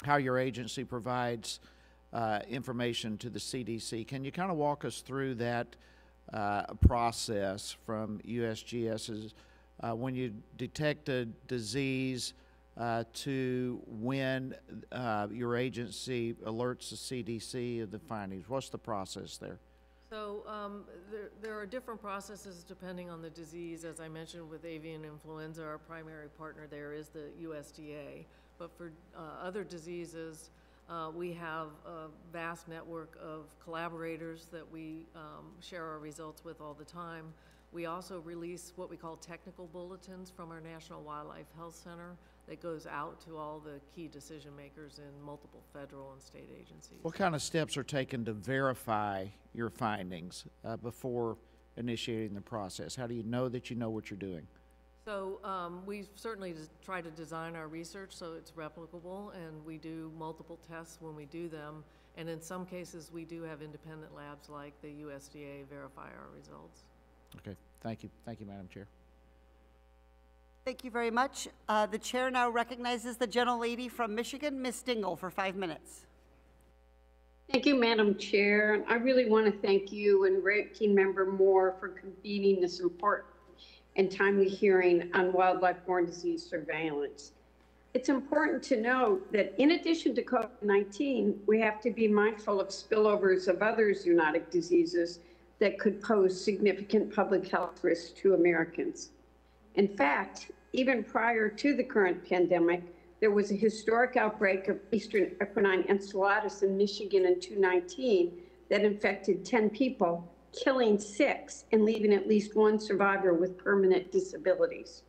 how your agency provides uh, information to the CDC. Can you kind of walk us through that uh, process from USGS's, uh, when you detect a disease uh, to when uh, your agency alerts the CDC of the findings? What's the process there? So um, there, there are different processes depending on the disease. As I mentioned with avian influenza, our primary partner there is the USDA. But for uh, other diseases, uh, we have a vast network of collaborators that we um, share our results with all the time. We also release what we call technical bulletins from our National Wildlife Health Center that goes out to all the key decision makers in multiple federal and state agencies. What kind of steps are taken to verify your findings uh, before initiating the process? How do you know that you know what you're doing? So um, we certainly try to design our research so it's replicable, and we do multiple tests when we do them. And in some cases, we do have independent labs like the USDA verify our results. Okay, thank you. Thank you, Madam Chair. Thank you very much. Uh, The chair now recognizes the gentlelady from Michigan, Ms. Dingell, for five minutes. Thank you, Madam Chair. I really want to thank you and Ranking Member Moore for convening this important and timely hearing on wildlife-borne disease surveillance. It's important to note that in addition to COVID-19, we have to be mindful of spillovers of other zoonotic diseases that could pose significant public health risks to Americans. In fact, even prior to the current pandemic, there was a historic outbreak of eastern equine encephalitis in Michigan in 2019 that infected 10 people, killing six and leaving at least one survivor with permanent disabilities.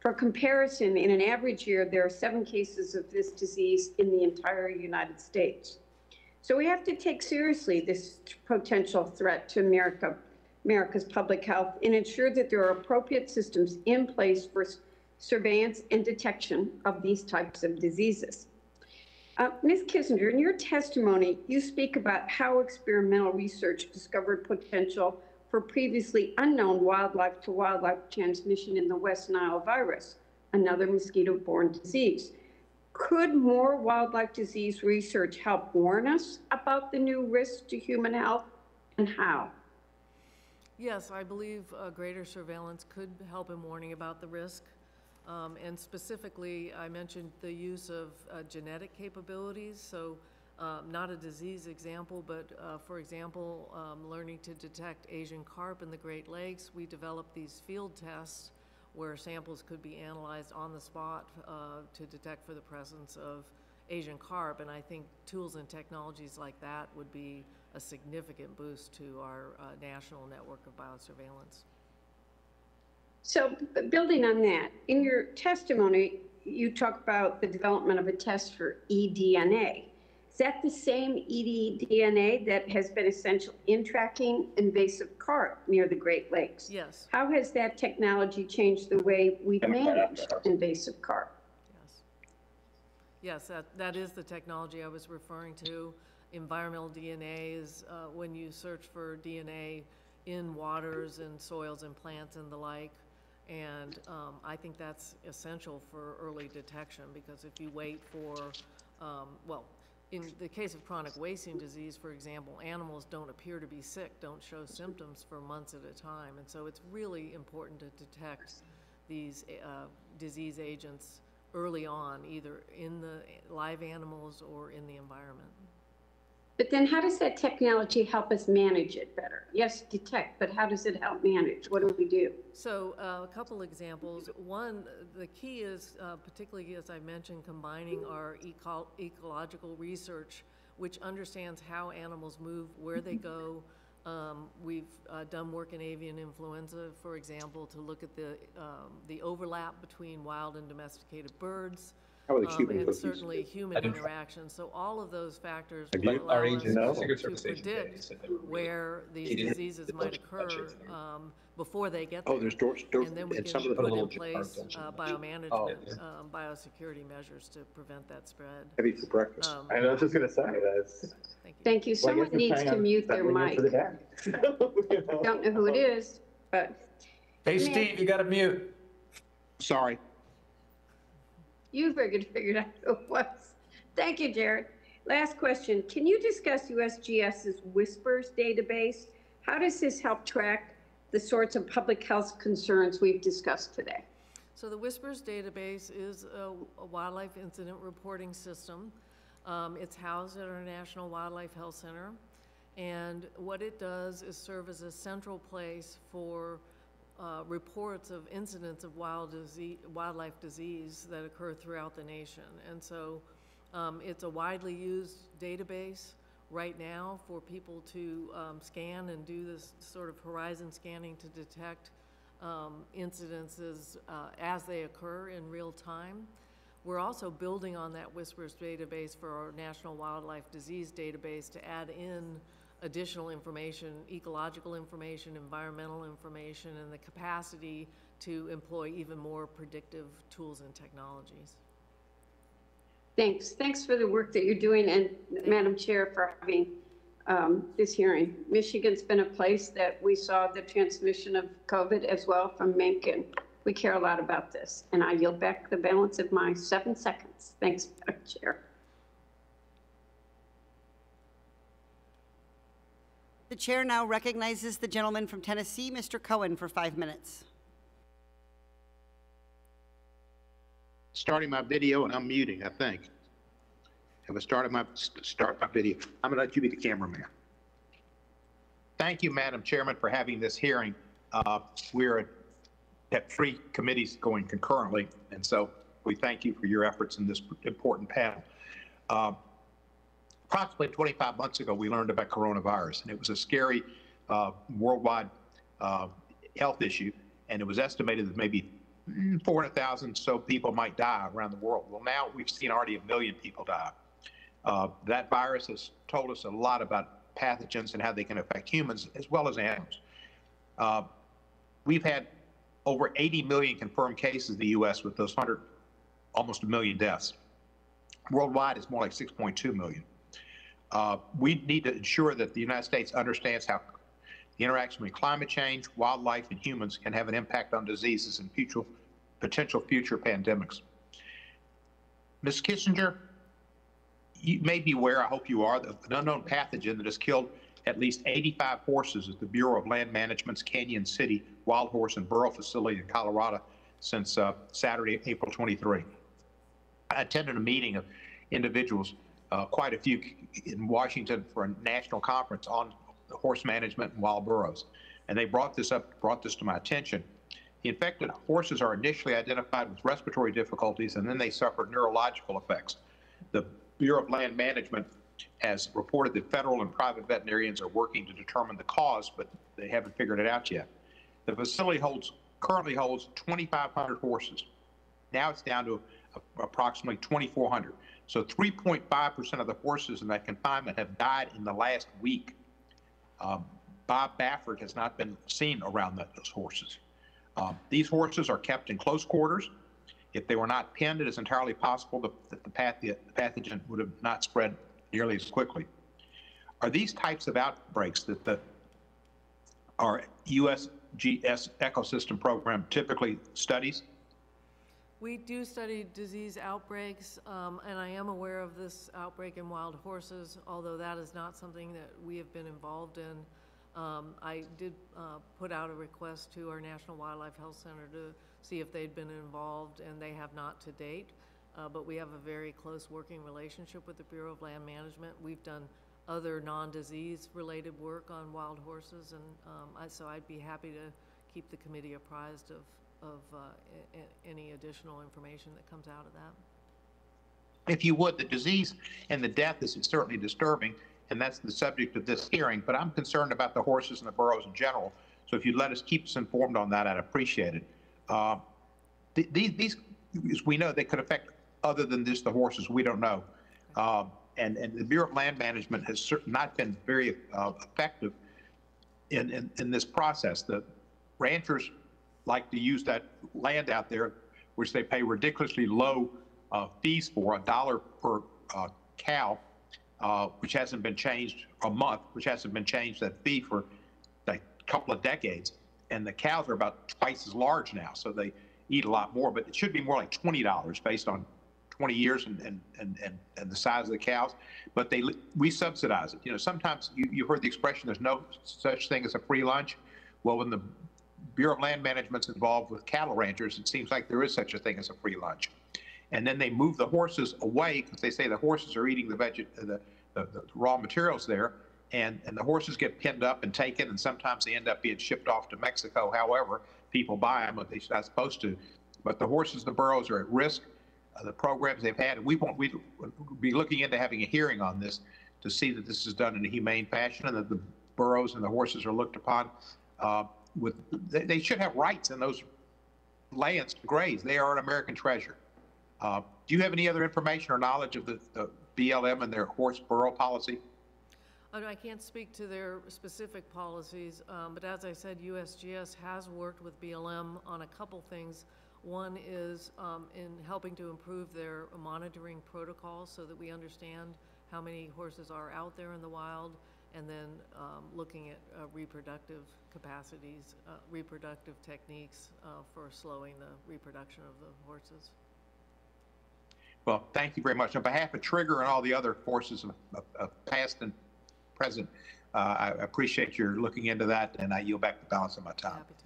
For comparison, in an average year, there are seven cases of this disease in the entire United States. So we have to take seriously this potential threat to America, America's public health and ensure that there are appropriate systems in place for surveillance and detection of these types of diseases. Uh, Ms. Kissinger, in your testimony, you speak about how experimental research discovered potential for previously unknown wildlife to wildlife transmission in the West Nile virus, another mosquito-borne disease. Could more wildlife disease research help warn us about the new risks to human health and how? Yes, I believe uh, greater surveillance could help in warning about the risk. Um, And specifically, I mentioned the use of uh, genetic capabilities, so uh, not a disease example, but uh, for example, um, learning to detect Asian carp in the Great Lakes, we developed these field tests where samples could be analyzed on the spot uh, to detect for the presence of Asian carp. And I think tools and technologies like that would be a significant boost to our uh, national network of biosurveillance. So building on that, in your testimony, you talk about the development of a test for eDNA. Is that the same eDNA that has been essential in tracking invasive carp near the Great Lakes? Yes, How has that technology changed the way we manage invasive carp? Yes. That, that is the technology I was referring to. Environmental DNA is uh, when you search for DNA in waters and soils and plants and the like. And um, I think that's essential for early detection because if you wait for, um, well, in the case of chronic wasting disease, for example, animals don't appear to be sick, don't show symptoms for months at a time. And so it's really important to detect these uh, disease agents early on, either in the live animals or in the environment. But then how does that technology help us manage it better? Yes, detect, but how does it help manage? What do we do? So uh, a couple examples. One, the key is, uh, particularly as I mentioned, combining our eco- ecological research, which understands how animals move, where they go. Um, We've uh, done work in avian influenza, for example, to look at the, um, the overlap between wild and domesticated birds. How are the um, Cuban And cookies? certainly human interaction. So all of those factors Have will you- allow our us agent knows? to Service agent predict said they were really- where these He didn't- diseases might bunch of- bunch occur of- um, before they get there. Oh, there's doors, doors, And then we and can some of them put put in little. place of uh, Oh, biomanagement, yeah. um, biosecurity measures to prevent that spread. Heavy for breakfast. Um, I know, I was just gonna say, that's. Thank you. Thank you. Well, I guess Someone we're needs saying to I'm mute their settling in mic. for the day. You know? Don't know who it is, but Hey, Steve, you got to mute. Sorry. you figured, figured out who it was. Thank you, Jared. Last question. Can you discuss USGS's Whispers database? How does this help track the sorts of public health concerns we've discussed today? So the Whispers database is a a wildlife incident reporting system. Um, It's housed at our National Wildlife Health Center. And what it does is serve as a central place for uh, reports of incidents of wild disease, wildlife disease that occur throughout the nation. And so um, it's a widely used database right now for people to um, scan and do this sort of horizon scanning to detect um, incidences uh, as they occur in real time. We're also building on that Whispers database for our National Wildlife Disease Database to add in additional information, ecological information, environmental information, and the capacity to employ even more predictive tools and technologies. Thanks. Thanks for the work that you're doing and Madam Chair for having um, this hearing. Michigan's been a place that we saw the transmission of COVID as well from and we care a lot about this. And I yield back the balance of my seven seconds. Thanks, Madam Chair. The chair now recognizes the gentleman from Tennessee, Mr. Cohen, for five minutes. Starting my video and I'm muting, I think. Have I started my, start my video? I'm gonna let you be the cameraman. Thank you, Madam Chairman, for having this hearing. Uh, We're at three committees going concurrently, and so we thank you for your efforts in this important panel. Uh, approximately 25 months ago, we learned about coronavirus, and it was a scary uh, worldwide uh, health issue, and it was estimated that maybe 400,000 so people might die around the world. Well, now we've seen already a million people die. Uh, that virus has told us a lot about pathogens and how they can affect humans as well as animals. Uh, we've had over 80 million confirmed cases in the U.S. with those 100, almost a million deaths. Worldwide, it's more like 6.2 million. Uh, we need to ensure that the United States understands how the interaction between climate change, wildlife, and humans can have an impact on diseases and future, potential future pandemics. Ms. Kissinger, you may be aware, I hope you are, of an unknown pathogen that has killed at least 85 horses at the Bureau of Land Management's Cañon City Wild Horse and Burro facility in Colorado since uh, Saturday, April 23. I attended a meeting of individuals, uh, quite a few in Washington for a national conference on horse management and wild burros. And they brought this up, brought this to my attention. The infected horses are initially identified with respiratory difficulties and then they suffer neurological effects. The Bureau of Land Management has reported that federal and private veterinarians are working to determine the cause, but they haven't figured it out yet. The facility holds currently holds 2,500 horses. Now it's down to approximately 2,400. So 3.5% of the horses in that confinement have died in the last week. Um, Bob Baffert has not been seen around the, those horses. Um, these horses are kept in close quarters. If they were not pinned, it is entirely possible that, that the, path, the pathogen would have not spread nearly as quickly. Are these types of outbreaks that the our USGS ecosystem program typically studies? We do study disease outbreaks, um, and I am aware of this outbreak in wild horses, although that is not something that we have been involved in. Um, I did uh, put out a request to our National Wildlife Health Center to see if they'd been involved, and they have not to date. Uh, but we have a very close working relationship with the Bureau of Land Management. We've done other non-disease related work on wild horses, and um, I, so I'd be happy to keep the committee apprised of, of uh, any additional information that comes out of that. If you would, the disease and the death is certainly disturbing, and that's the subject of this hearing, but I'm concerned about the horses and the burros in general. So if you'd let us keep us informed on that, I'd appreciate it. Uh, these, these, as we know, they could affect other than just the horses. We don't know. Um, and, and the Bureau of Land Management has not been very uh, effective in, in, in this process. The ranchers like to use that land out there, which they pay ridiculously low uh, fees for, a dollar per uh, cow, uh, which hasn't been changed a month, which hasn't been changed that fee for a couple of decades. And the cows are about twice as large now, so they eat a lot more, but it should be more like $20 based on 20 years and, and, and, and, and the size of the cows, but they we subsidize it. You know, sometimes you, you heard the expression, there's no such thing as a free lunch. Well, when the Bureau of Land Management's involved with cattle ranchers, it seems like there is such a thing as a free lunch. And then they move the horses away because they say the horses are eating the, veg- the, the, the raw materials there. And, and the horses get pinned up and taken, and sometimes they end up being shipped off to Mexico. However, people buy them, but they're not supposed to. But the horses, the burros are at risk uh, the programs they've had. And we want we be looking into having a hearing on this to see that this is done in a humane fashion and that the burros and the horses are looked upon uh, with. They, they, should have rights in those lands to graze. They are an American treasure. Uh, do you have any other information or knowledge of the, the BLM and their horse burro policy? I can't speak to their specific policies, um, but as I said, USGS has worked with BLM on a couple things one is um, in helping to improve their monitoring protocols so that we understand how many horses are out there in the wild, and then um, looking at uh, reproductive capacities, uh, reproductive techniques uh, for slowing the reproduction of the horses. Well, thank you very much. On behalf of Trigger and all the other forces of, of past and present, uh, I appreciate your looking into that, and I yield back the balance of my time. Happy to.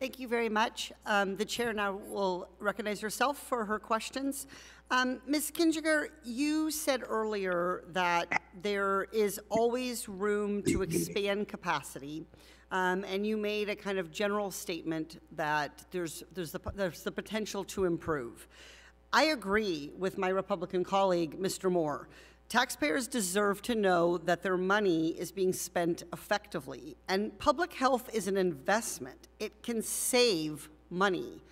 Thank you very much. Um, the chair now will recognize herself for her questions. Um, Ms. Kinsinger, you said earlier that there is always room to expand capacity, um, and you made a kind of general statement that there's, there's, the, there's the potential to improve. I agree with my Republican colleague, Mr. Moore. Taxpayers deserve to know that their money is being spent effectively, and public health is an investment. It can save money.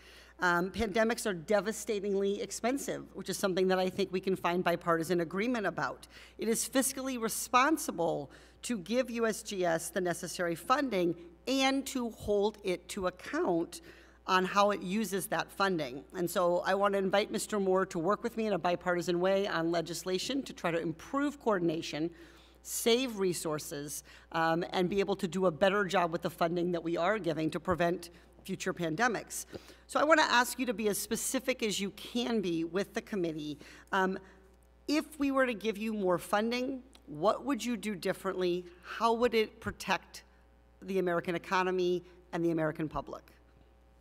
Um, pandemics are devastatingly expensive, which is something that I think we can find bipartisan agreement about. It is fiscally responsible to give USGS the necessary funding and to hold it to account on how it uses that funding. And so I want to invite Mr. Moore to work with me in a bipartisan way on legislation to try to improve coordination, save resources, um, and be able to do a better job with the funding that we are giving to prevent future pandemics. So I want to ask you to be as specific as you can be with the committee. Um, if we were to give you more funding, what would you do differently? How would it protect the American economy and the American public?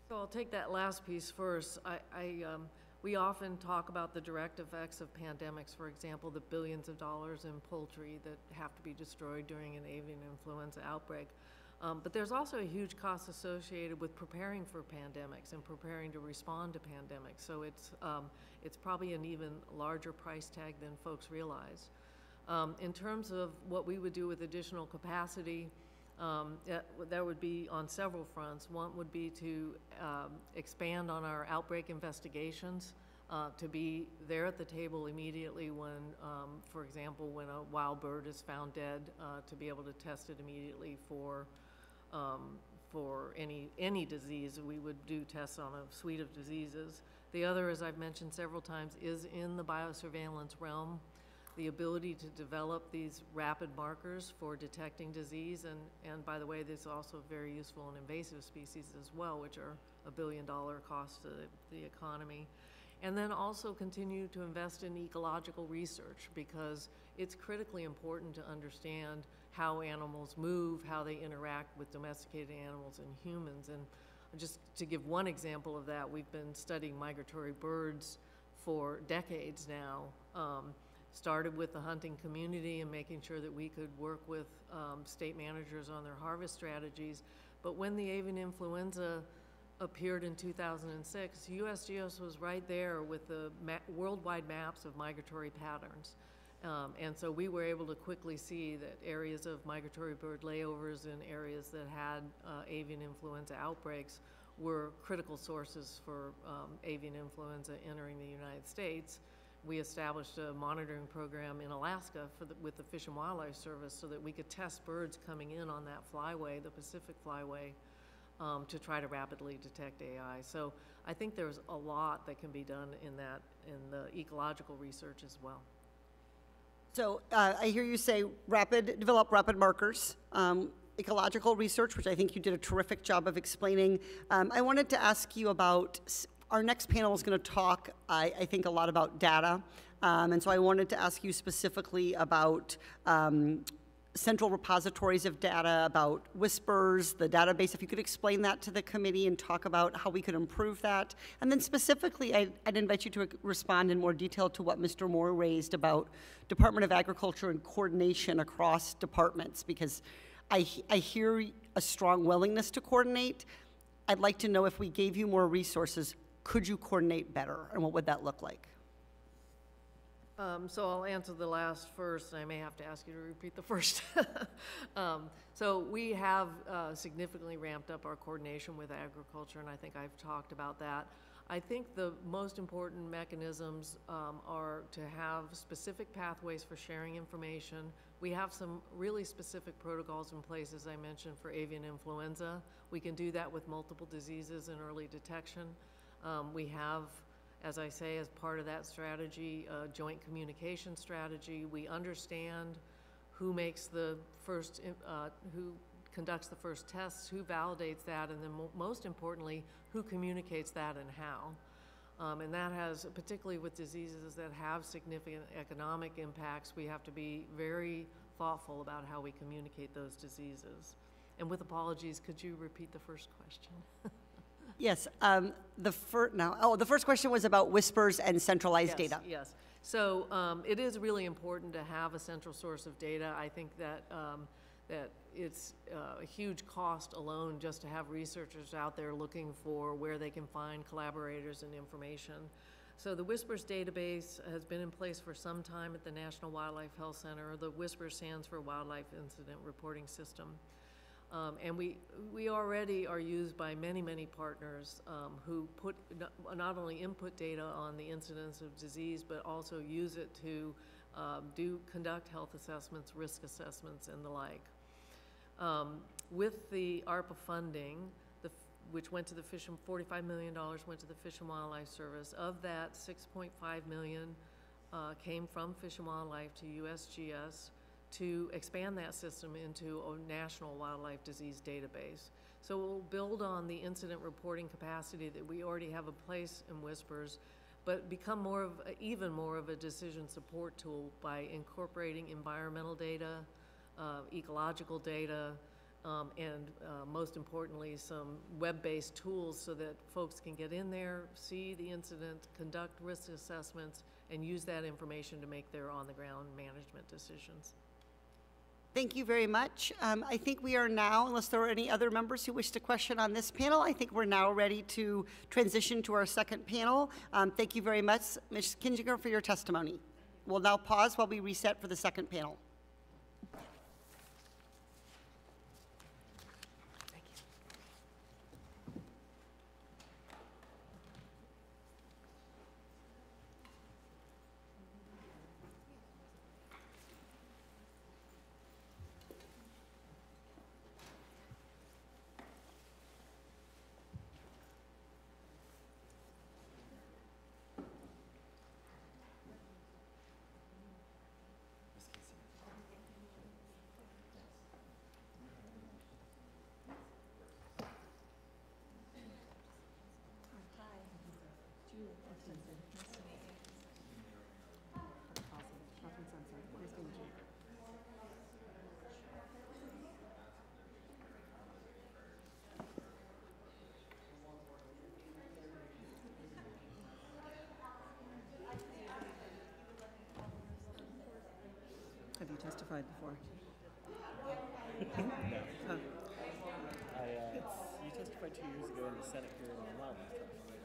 So I'll take that last piece first. I, I, um, we often talk about the direct effects of pandemics, for example, the billions of dollars in poultry that have to be destroyed during an avian influenza outbreak. Um, but there's also a huge cost associated with preparing for pandemics and preparing to respond to pandemics. So it's, um, it's probably an even larger price tag than folks realize. Um, in terms of what we would do with additional capacity, um, that, that would be on several fronts. One would be to um, expand on our outbreak investigations, uh, to be there at the table immediately when, um, for example, when a wild bird is found dead, uh, to be able to test it immediately for, um, for any, any disease. We would do tests on a suite of diseases. The other, as I've mentioned several times, is in the biosurveillance realm the ability to develop these rapid markers for detecting disease. And, and by the way, this is also very useful in invasive species as well, which are a billion dollar cost to the, the economy. And then also continue to invest in ecological research because it's critically important to understand how animals move, how they interact with domesticated animals and humans. And just to give one example of that, we've been studying migratory birds for decades now. Um, started with the hunting community and making sure that we could work with um, state managers on their harvest strategies. But when the avian influenza appeared in 2006, USGS was right there with the ma worldwide maps of migratory patterns. Um, and so we were able to quickly see that areas of migratory bird layovers and areas that had uh, avian influenza outbreaks were critical sources for um, avian influenza entering the United States we established a monitoring program in Alaska the, with the Fish and Wildlife Service so that we could test birds coming in on that flyway, the Pacific Flyway, um, to try to rapidly detect AI. So I think there's a lot that can be done in that, in the ecological research as well. So uh, I hear you say rapid, develop rapid markers. Um, ecological research, which I think you did a terrific job of explaining. Um, I wanted to ask you about our next panel is going to talk, I, I, think, a lot about data. Um, and so I wanted to ask you specifically about um, central repositories of data, about whispers, the database. If you could explain that to the committee and talk about how we could improve that. And then specifically, I, would invite you to respond in more detail to what Mr. Moore raised about Department of Agriculture and coordination across departments, because I, I hear a strong willingness to coordinate. I'd like to know if we gave you more resources, could you coordinate better, and what would that look like? Um, so I'll answer the last first, and I may have to ask you to repeat the first. um, so we have uh, significantly ramped up our coordination with agriculture, and I think I've talked about that. I think the most important mechanisms um, are to have specific pathways for sharing information. We have some really specific protocols in place, as I mentioned, for avian influenza. We can do that with multiple diseases and early detection. Um, we have, as I say, as part of that strategy, a joint communication strategy. We understand who makes the first, uh, who conducts the first tests, who validates that, and then mo most importantly, who communicates that and how. Um, and that has, particularly with diseases that have significant economic impacts, we have to be very thoughtful about how we communicate those diseases. And with apologies, could you repeat the first question? Yes, um, the first, now, oh, the first question was about whispers and centralized yes, data. Yes, so um, it is really important to have a central source of data. I think that, um, that it's uh, a huge cost alone just to have researchers out there looking for where they can find collaborators and information. So the Whispers database has been in place for some time at the National Wildlife Health Center. The Whispers stands for Wildlife Incident Reporting System. Um, and we, we already are used by many, many partners um, who put, not, not only input data on the incidence of disease, but also use it to um, do, conduct health assessments, risk assessments, and the like. Um, with the ARPA funding, the, which went to the Fish and, forty-five million dollars went to the Fish and Wildlife Service. Of that, six point five million, uh, came from Fish and Wildlife to USGS to expand that system into a national wildlife disease database. So we'll build on the incident reporting capacity that we already have in place in Whispers, but become more of, a- even more of a decision support tool by incorporating environmental data, uh, ecological data, um, and uh, most importantly, some web-based tools so that folks can get in there, see the incident, conduct risk assessments, and use that information to make their on-the-ground management decisions. Thank you very much. Um, I think we are now, unless there are any other members who wish to question on this panel, I think we're now ready to transition to our second panel. Um, Thank you very much, Ms. Kinsinger, for your testimony. We'll now pause while we reset for the second panel. Testified before? Oh, I, uh, you testified two years ago in the Senate hearing on.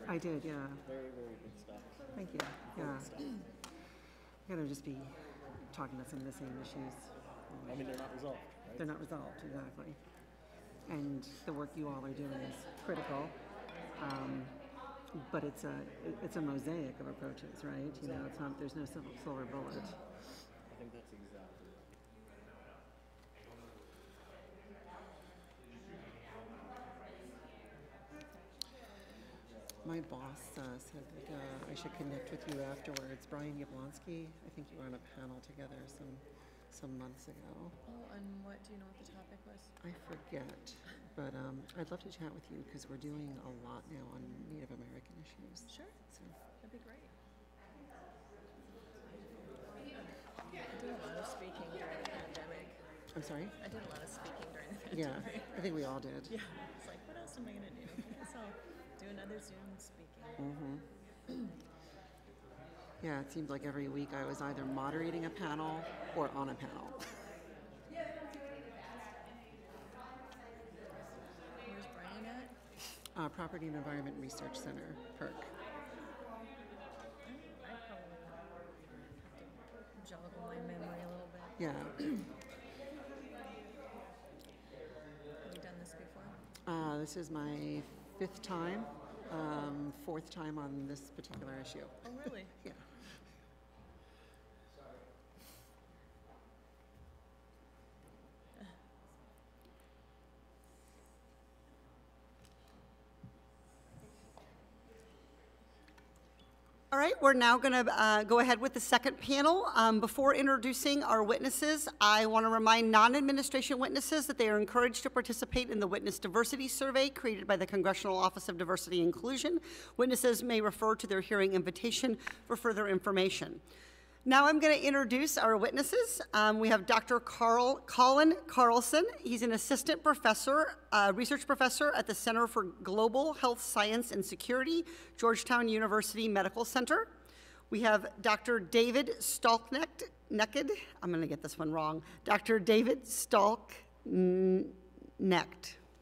I did, yeah. Very, very good stuff. Thank you. Yeah. I Gotta just be talking about some of the same issues. I mean, they're not resolved, right? They're not resolved, exactly. And the work you all are doing is critical. Um, but it's a, it's a mosaic of approaches, right? You know, it's not, there's no silver bullet. I think that's exactly right. My boss uh, said that uh, I should connect with you afterwards. Brian Yablonski, I think you were on a panel together some, some months ago. Oh, and what, do you know what the topic was? I forget, but um, I'd love to chat with you because we're doing a lot now on Native American issues. Sure, So, that'd be great. I did a lot of speaking during the pandemic. I'm sorry? I did a lot of speaking during the pandemic. Yeah. I think we all did. Yeah, it's like, what else am I gonna do? So, do another Zoom speaking. Mm-hmm. Yeah, it seemed like every week I was either moderating a panel or on a panel. Where's Brian at? Uh, Property and Environment Research Center, PERC. I probably have to joggle my memory a little bit. Yeah. Have you done this before? Uh, this is my fifth time, um, fourth time on this particular issue. Oh, really? Yeah. Right, we're now going to uh, go ahead with the second panel. Um, Before introducing our witnesses, I want to remind non-administration witnesses that they are encouraged to participate in the Witness Diversity Survey created by the Congressional Office of Diversity and Inclusion. Witnesses may refer to their hearing invitation for further information. Now I'm going to introduce our witnesses. Um, we have Dr. Carl Colin Carlson. He's an assistant professor, uh, research professor at the Center for Global Health Science and Security, Georgetown University Medical Center. We have Dr. David Stallknecht. Necked. I'm going to get this one wrong. Dr. David Stallknecht.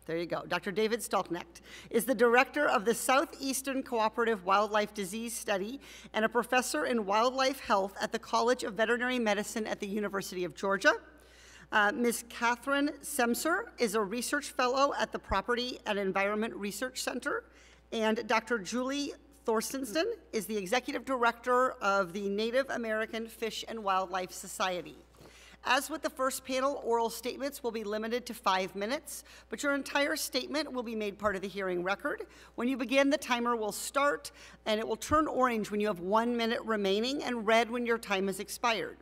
There you go. Dr. David Stallknecht is the director of the Southeastern Cooperative Wildlife Disease Study and a professor in wildlife health at the College of Veterinary Medicine at the University of Georgia. Uh, Ms. Catherine Semcer is a research fellow at the Property and Environment Research Center. And Dr. Julie Thorstenson is the executive director of the Native American Fish and Wildlife Society. As with the first panel, oral statements will be limited to five minutes, but your entire statement will be made part of the hearing record. When you begin, the timer will start, and it will turn orange when you have one minute remaining and red when your time has expired.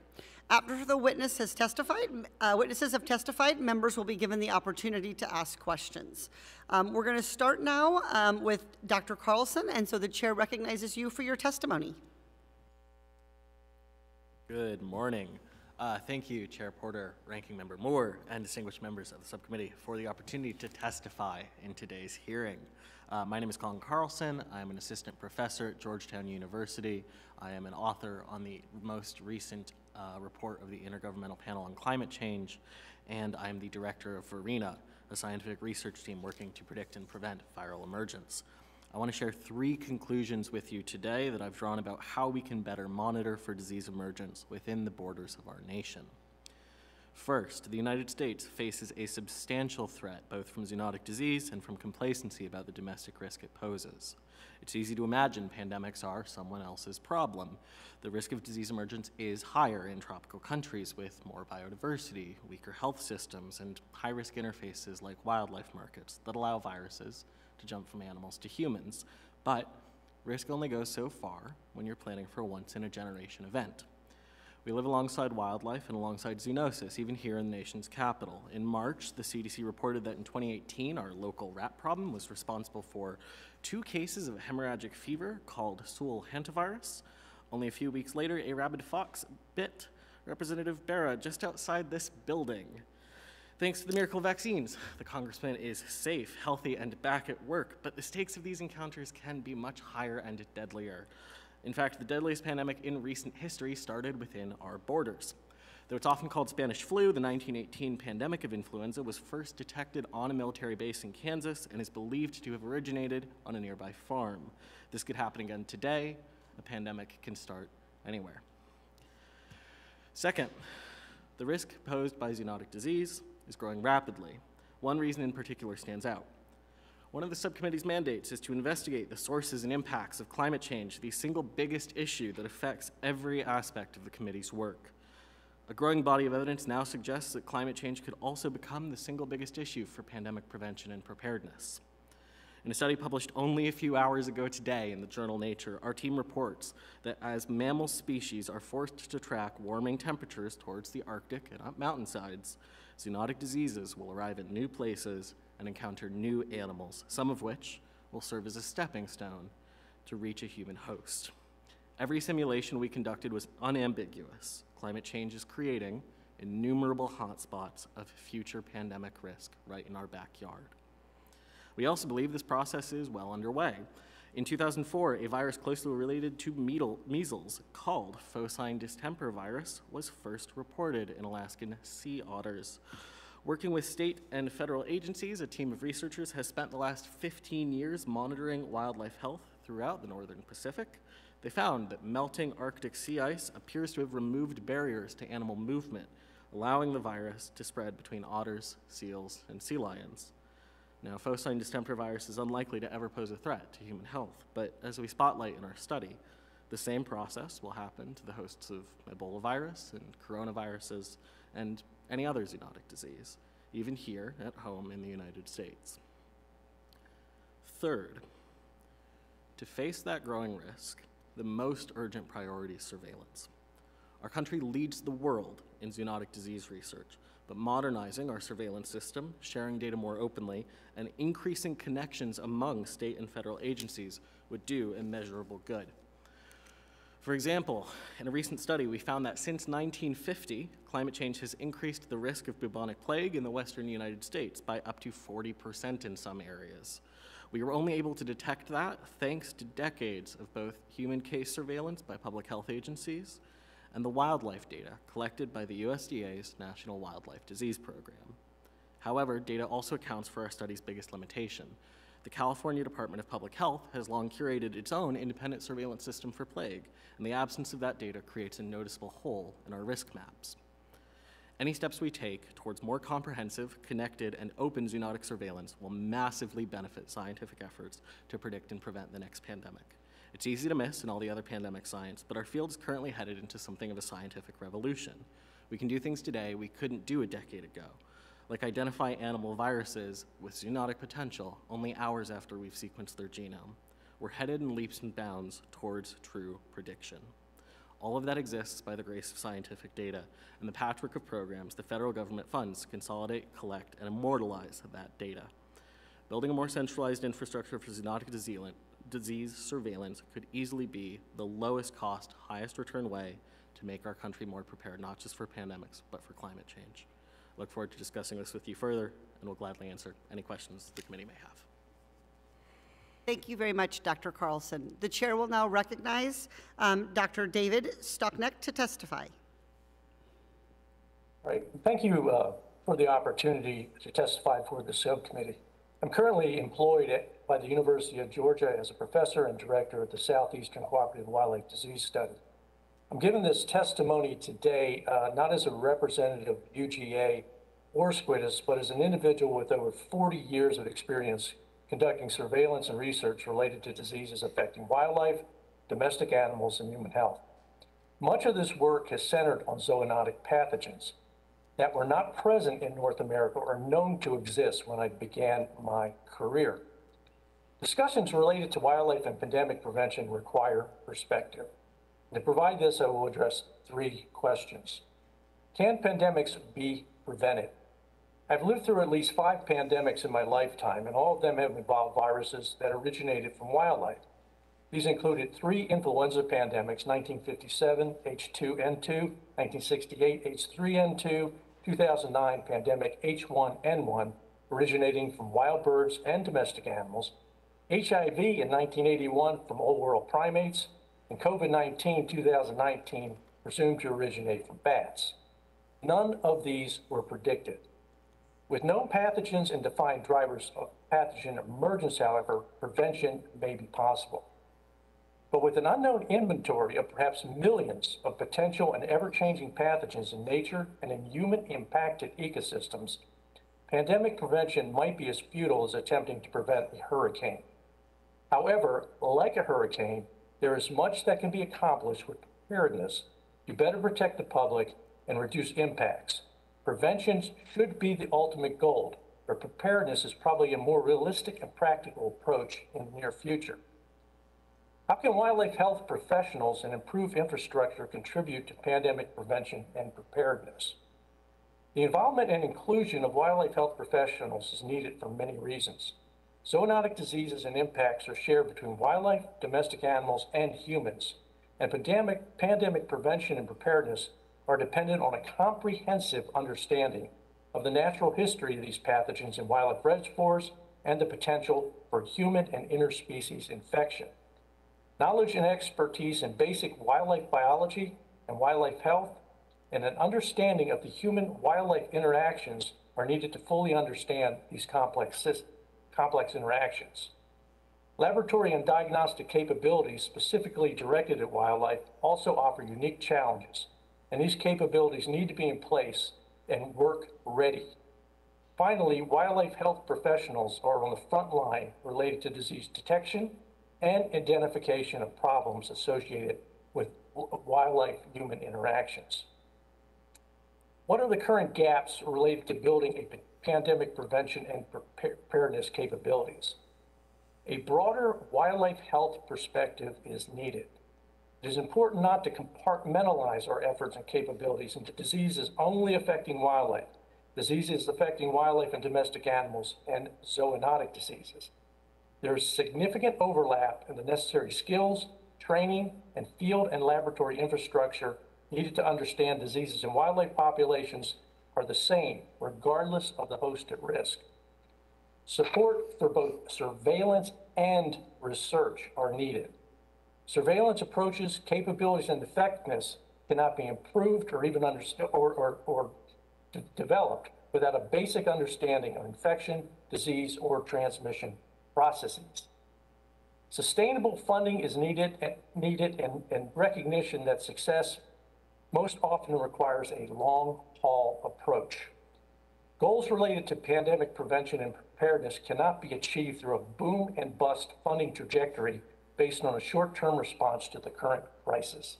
After the witness has testified, uh, witnesses have testified, members will be given the opportunity to ask questions. Um, we're going to start now um, with Dr. Carlson, and so the chair recognizes you for your testimony. Good morning. Uh, thank you, Chair Porter, Ranking Member Moore, and distinguished members of the subcommittee for the opportunity to testify in today's hearing. Uh, my name is Colin Carlson. I'm an assistant professor at Georgetown University. I am an author on the most recent uh, report of the Intergovernmental Panel on Climate Change, and I'm the director of VERENA, a scientific research team working to predict and prevent viral emergence. I want to share three conclusions with you today that I've drawn about how we can better monitor for disease emergence within the borders of our nation. First, the United States faces a substantial threat both from zoonotic disease and from complacency about the domestic risk it poses. It's easy to imagine pandemics are someone else's problem. The risk of disease emergence is higher in tropical countries with more biodiversity, weaker health systems, and high risk interfaces like wildlife markets that allow viruses to jump from animals to humans. But risk only goes so far when you're planning for a once in a generation event. We live alongside wildlife and alongside zoonosis, even here in the nation's capital. In March, the CDC reported that in 2018, our local rat problem was responsible for two cases of hemorrhagic fever called Seoul hantavirus. Only a few weeks later, a rabid fox bit Representative Bera just outside this building. Thanks to the miracle vaccines, the congressman is safe, healthy, and back at work, but the stakes of these encounters can be much higher and deadlier. In fact, the deadliest pandemic in recent history started within our borders. Though it's often called Spanish flu, the 1918 pandemic of influenza was first detected on a military base in Kansas and is believed to have originated on a nearby farm. This could happen again today. A pandemic can start anywhere. Second, the risk posed by zoonotic disease is growing rapidly. One reason in particular stands out. One of the subcommittee's mandates is to investigate the sources and impacts of climate change, the single biggest issue that affects every aspect of the committee's work. A growing body of evidence now suggests that climate change could also become the single biggest issue for pandemic prevention and preparedness. In a study published only a few hours ago today in the journal Nature, our team reports that as mammal species are forced to track warming temperatures towards the Arctic and up mountainsides, zoonotic diseases will arrive at new places and encounter new animals, some of which will serve as a stepping stone to reach a human host. Every simulation we conducted was unambiguous. Climate change is creating innumerable hotspots of future pandemic risk right in our backyard. We also believe this process is well underway. In 2004, a virus closely related to measles called phocine distemper virus was first reported in Alaskan sea otters. Working with state and federal agencies, a team of researchers has spent the last 15 years monitoring wildlife health throughout the northern Pacific. They found that melting Arctic sea ice appears to have removed barriers to animal movement, allowing the virus to spread between otters, seals, and sea lions. Now, distemper virus is unlikely to ever pose a threat to human health, but as we spotlight in our study, the same process will happen to the hosts of Ebola virus and coronaviruses and any other zoonotic disease, even here at home in the United States. Third, to face that growing risk, the most urgent priority is surveillance. Our country leads the world in zoonotic disease research, but modernizing our surveillance system, sharing data more openly, and increasing connections among state and federal agencies would do immeasurable good. For example, in a recent study, we found that since 1950, climate change has increased the risk of bubonic plague in the western United States by up to 40% in some areas. We were only able to detect that thanks to decades of both human case surveillance by public health agencies and the wildlife data collected by the USDA's National Wildlife Disease Program. However, data also accounts for our study's biggest limitation. The California Department of Public Health has long curated its own independent surveillance system for plague, and the absence of that data creates a noticeable hole in our risk maps. Any steps we take towards more comprehensive, connected, and open zoonotic surveillance will massively benefit scientific efforts to predict and prevent the next pandemic. It's easy to miss in all the other pandemic science, but our field is currently headed into something of a scientific revolution. We can do things today we couldn't do a decade ago, like identify animal viruses with zoonotic potential only hours after we've sequenced their genome. We're headed in leaps and bounds towards true prediction. All of that exists by the grace of scientific data and the patchwork of programs the federal government funds to consolidate, collect, and immortalize that data. Building a more centralized infrastructure for zoonotic disease surveillance could easily be the lowest cost, highest return way to make our country more prepared, not just for pandemics, but for climate change. I Look forward to discussing this with you further, and will gladly answer any questions the committee may have. Thank you very much, Dr. Carlson. The chair will now recognize um, Dr. David Stallknecht to testify. All right. Thank you uh, for the opportunity to testify for the subcommittee. I'm currently employed at, by the University of Georgia as a professor and director of the Southeastern Cooperative Wildlife Disease Study. I'm giving this testimony today uh, not as a representative of UGA or SCWDS, but as an individual with over 40 years of experience conducting surveillance and research related to diseases affecting wildlife, domestic animals, and human health. Much of this work has centered on zoonotic pathogens that were not present in North America or known to exist when I began my career. Discussions related to wildlife and pandemic prevention require perspective. To provide this, I will address three questions. Can pandemics be prevented? I've lived through at least five pandemics in my lifetime, and all of them have involved viruses that originated from wildlife. These included three influenza pandemics 1957 H2N2, 1968 H3N2, 2009 pandemic H1N1, originating from wild birds and domestic animals, HIV in 1981 from Old World primates, and COVID-19 2019 presumed to originate from bats. None of these were predicted. With known pathogens and defined drivers of pathogen emergence, however, prevention may be possible. But with an unknown inventory of perhaps millions of potential and ever-changing pathogens in nature and in human-impacted ecosystems, pandemic prevention might be as futile as attempting to prevent a hurricane. However, like a hurricane, there is much that can be accomplished with preparedness to better protect the public and reduce impacts. Prevention should be the ultimate goal, but preparedness is probably a more realistic and practical approach in the near future. How can wildlife health professionals and improved infrastructure contribute to pandemic prevention and preparedness? The involvement and inclusion of wildlife health professionals is needed for many reasons. Zoonotic diseases and impacts are shared between wildlife, domestic animals, and humans. And pandemic, pandemic prevention and preparedness are dependent on a comprehensive understanding of the natural history of these pathogens in wildlife reservoirs and the potential for human and interspecies infection. Knowledge and expertise in basic wildlife biology and wildlife health and an understanding of the human-wildlife interactions are needed to fully understand these complex systems complex interactions. Laboratory and diagnostic capabilities specifically directed at wildlife also offer unique challenges, and these capabilities need to be in place and work ready. Finally, wildlife health professionals are on the front line related to disease detection and identification of problems associated with wildlife-human interactions. What are the current gaps related to building a pandemic prevention and preparedness capabilities. A broader wildlife health perspective is needed. It is important not to compartmentalize our efforts and capabilities into diseases only affecting wildlife, diseases affecting wildlife and domestic animals, and zoonotic diseases. There is significant overlap in the necessary skills, training, and field and laboratory infrastructure needed to understand diseases in wildlife populations are the same regardless of the host at risk. Support for both surveillance and research are needed. Surveillance approaches, capabilities, and effectiveness cannot be improved or even understood or, or, or developed without a basic understanding of infection, disease, or transmission processes. Sustainable funding is needed, eh, needed and, and recognition that success most often requires a long haul approach. Goals related to pandemic prevention and preparedness cannot be achieved through a boom and bust funding trajectory based on a short-term response to the current crisis.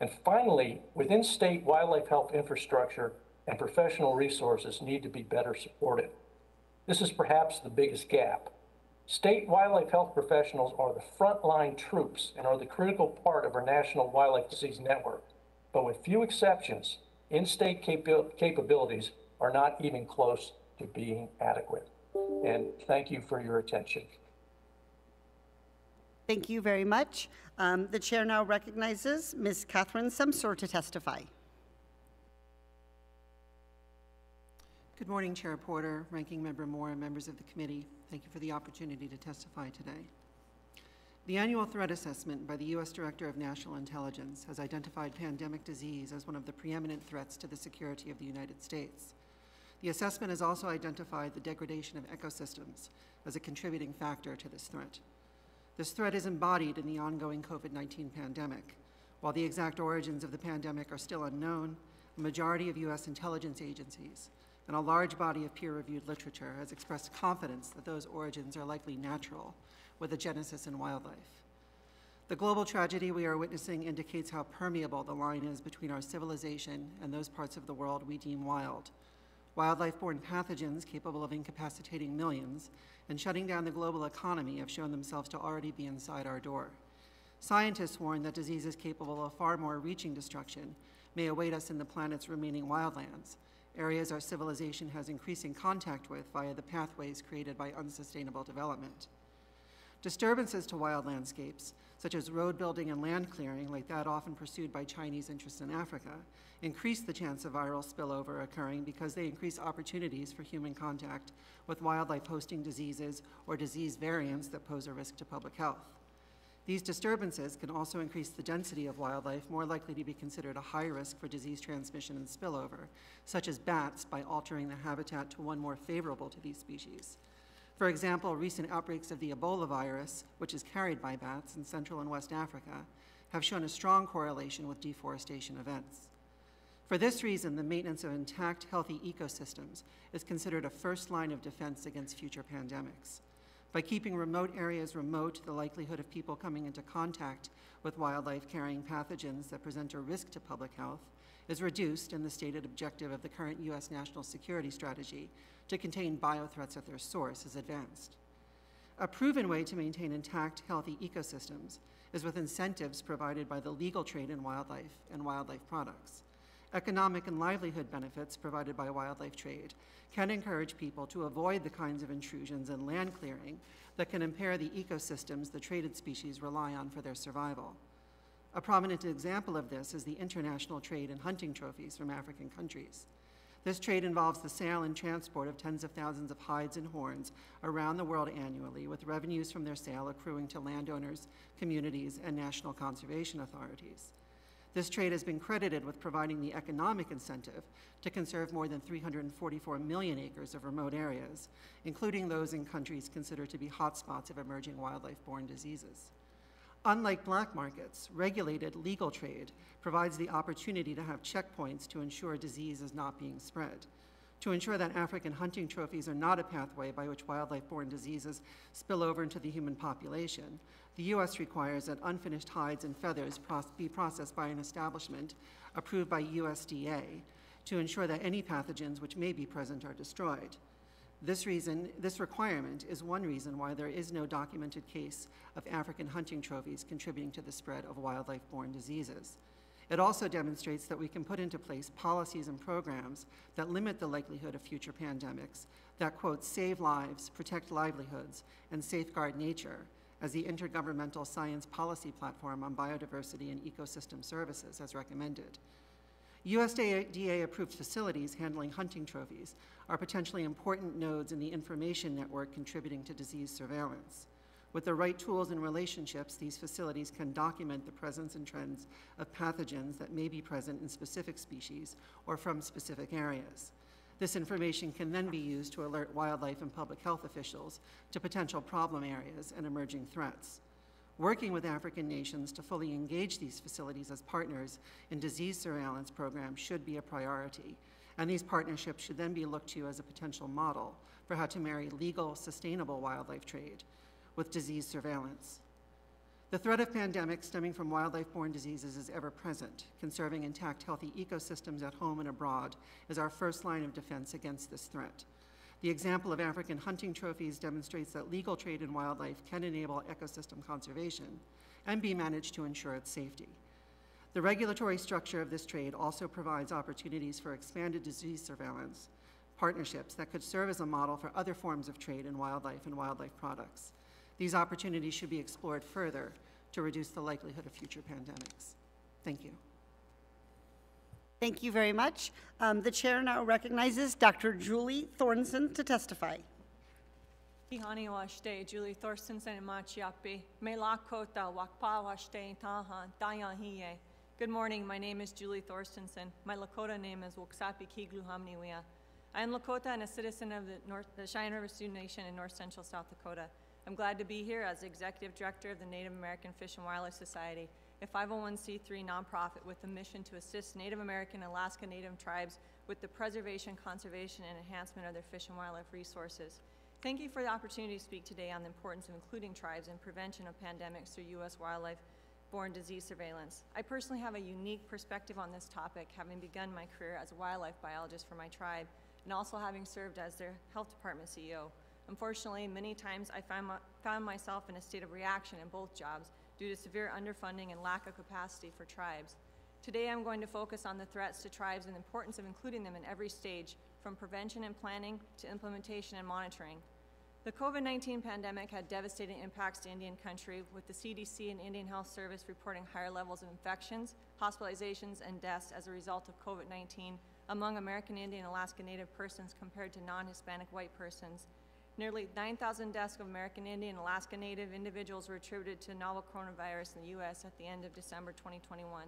And finally, within state wildlife health infrastructure and professional resources need to be better supported. This is perhaps the biggest gap. State wildlife health professionals are the frontline troops and are the critical part of our national wildlife disease network. But with few exceptions, in-state capa capabilities are not even close to being adequate. And thank you for your attention. Thank you very much. Um, the chair now recognizes Ms. Catherine Semcer to testify. Good morning, Chair Porter, Ranking Member Moore, and members of the committee. Thank you for the opportunity to testify today. The annual threat assessment by the U.S. Director of National Intelligence has identified pandemic disease as one of the preeminent threats to the security of the United States. The assessment has also identified the degradation of ecosystems as a contributing factor to this threat. This threat is embodied in the ongoing COVID 19 pandemic. While the exact origins of the pandemic are still unknown, a majority of U.S. intelligence agencies and a large body of peer reviewed literature has expressed confidence that those origins are likely natural, with a genesis in wildlife. The global tragedy we are witnessing indicates how permeable the line is between our civilization and those parts of the world we deem wild. Wildlife borne pathogens capable of incapacitating millions and shutting down the global economy have shown themselves to already be inside our door. Scientists warn that diseases capable of far more reaching destruction may await us in the planet's remaining wildlands, areas our civilization has increasing contact with via the pathways created by unsustainable development. Disturbances to wild landscapes, such as road building and land clearing, like that often pursued by Chinese interests in Africa, increase the chance of viral spillover occurring because they increase opportunities for human contact with wildlife hosting diseases or disease variants that pose a risk to public health. These disturbances can also increase the density of wildlife more likely to be considered a high risk for disease transmission and spillover, such as bats by altering the habitat to one more favorable to these species. For example, recent outbreaks of the Ebola virus, which is carried by bats in Central and West Africa, have shown a strong correlation with deforestation events. For this reason, the maintenance of intact, healthy ecosystems is considered a first line of defense against future pandemics. By keeping remote areas remote, the likelihood of people coming into contact with wildlife carrying pathogens that present a risk to public health is reduced, and the stated objective of the current U.S. national security strategy to contain biothreats at their source is advanced. A proven way to maintain intact, healthy ecosystems is with incentives provided by the legal trade in wildlife and wildlife products. Economic and livelihood benefits provided by wildlife trade can encourage people to avoid the kinds of intrusions and land clearing that can impair the ecosystems the traded species rely on for their survival. A prominent example of this is the international trade in hunting trophies from African countries. This trade involves the sale and transport of tens of thousands of hides and horns around the world annually, with revenues from their sale accruing to landowners, communities, and national conservation authorities. This trade has been credited with providing the economic incentive to conserve more than 344 million acres of remote areas, including those in countries considered to be hotspots of emerging wildlife borne diseases. Unlike black markets, regulated legal trade provides the opportunity to have checkpoints to ensure disease is not being spread. To ensure that African hunting trophies are not a pathway by which wildlife borne diseases spill over into the human population, the U.S. requires that unfinished hides and feathers be processed by an establishment approved by USDA to ensure that any pathogens which may be present are destroyed. This reason, this requirement is one reason why there is no documented case of African hunting trophies contributing to the spread of wildlife-borne diseases. It also demonstrates that we can put into place policies and programs that limit the likelihood of future pandemics that, quote, save lives, protect livelihoods, and safeguard nature, as the Intergovernmental Science Policy Platform on Biodiversity and Ecosystem Services has recommended. USDA-approved facilities handling hunting trophies are potentially important nodes in the information network contributing to disease surveillance. With the right tools and relationships, these facilities can document the presence and trends of pathogens that may be present in specific species or from specific areas. This information can then be used to alert wildlife and public health officials to potential problem areas and emerging threats. Working with African nations to fully engage these facilities as partners in disease surveillance programs should be a priority, and these partnerships should then be looked to as a potential model for how to marry legal, sustainable wildlife trade with disease surveillance. The threat of pandemics stemming from wildlife-borne diseases is ever present. Conserving intact, healthy ecosystems at home and abroad is our first line of defense against this threat. The example of African hunting trophies demonstrates that legal trade in wildlife can enable ecosystem conservation and be managed to ensure its safety. The regulatory structure of this trade also provides opportunities for expanded disease surveillance partnerships that could serve as a model for other forms of trade in wildlife and wildlife products. These opportunities should be explored further to reduce the likelihood of future pandemics. Thank you. Thank you very much. Um, The chair now recognizes Dr. Julie Thornson to testify. Julie Thorstenson Machiapi, lakota. Good morning, my name is Julie Thorstenson. My Lakota name is Waksapi Kiglu Hamniwea. I am Lakota and a citizen of the North, the Cheyenne River Sioux Nation in north central South Dakota. I'm glad to be here as Executive Director of the Native American Fish and Wildlife Society, a 501c3 nonprofit with a mission to assist Native American and Alaska Native tribes with the preservation, conservation, and enhancement of their fish and wildlife resources. Thank you for the opportunity to speak today on the importance of including tribes in prevention of pandemics through U.S. wildlife-borne disease surveillance. I personally have a unique perspective on this topic, having begun my career as a wildlife biologist for my tribe, and also having served as their health department CEO. Unfortunately, many times I found, my, found myself in a state of reaction in both jobs due to severe underfunding and lack of capacity for tribes. Today I'm going to focus on the threats to tribes and the importance of including them in every stage, from prevention and planning to implementation and monitoring. The COVID-19 pandemic had devastating impacts to Indian country, with the CDC and Indian Health Service reporting higher levels of infections, hospitalizations, and deaths as a result of COVID-19 among American Indian and Alaska Native persons compared to non-Hispanic white persons. Nearly 9,000 deaths of American Indian and Alaska Native individuals were attributed to novel coronavirus in the U.S. at the end of December 2021.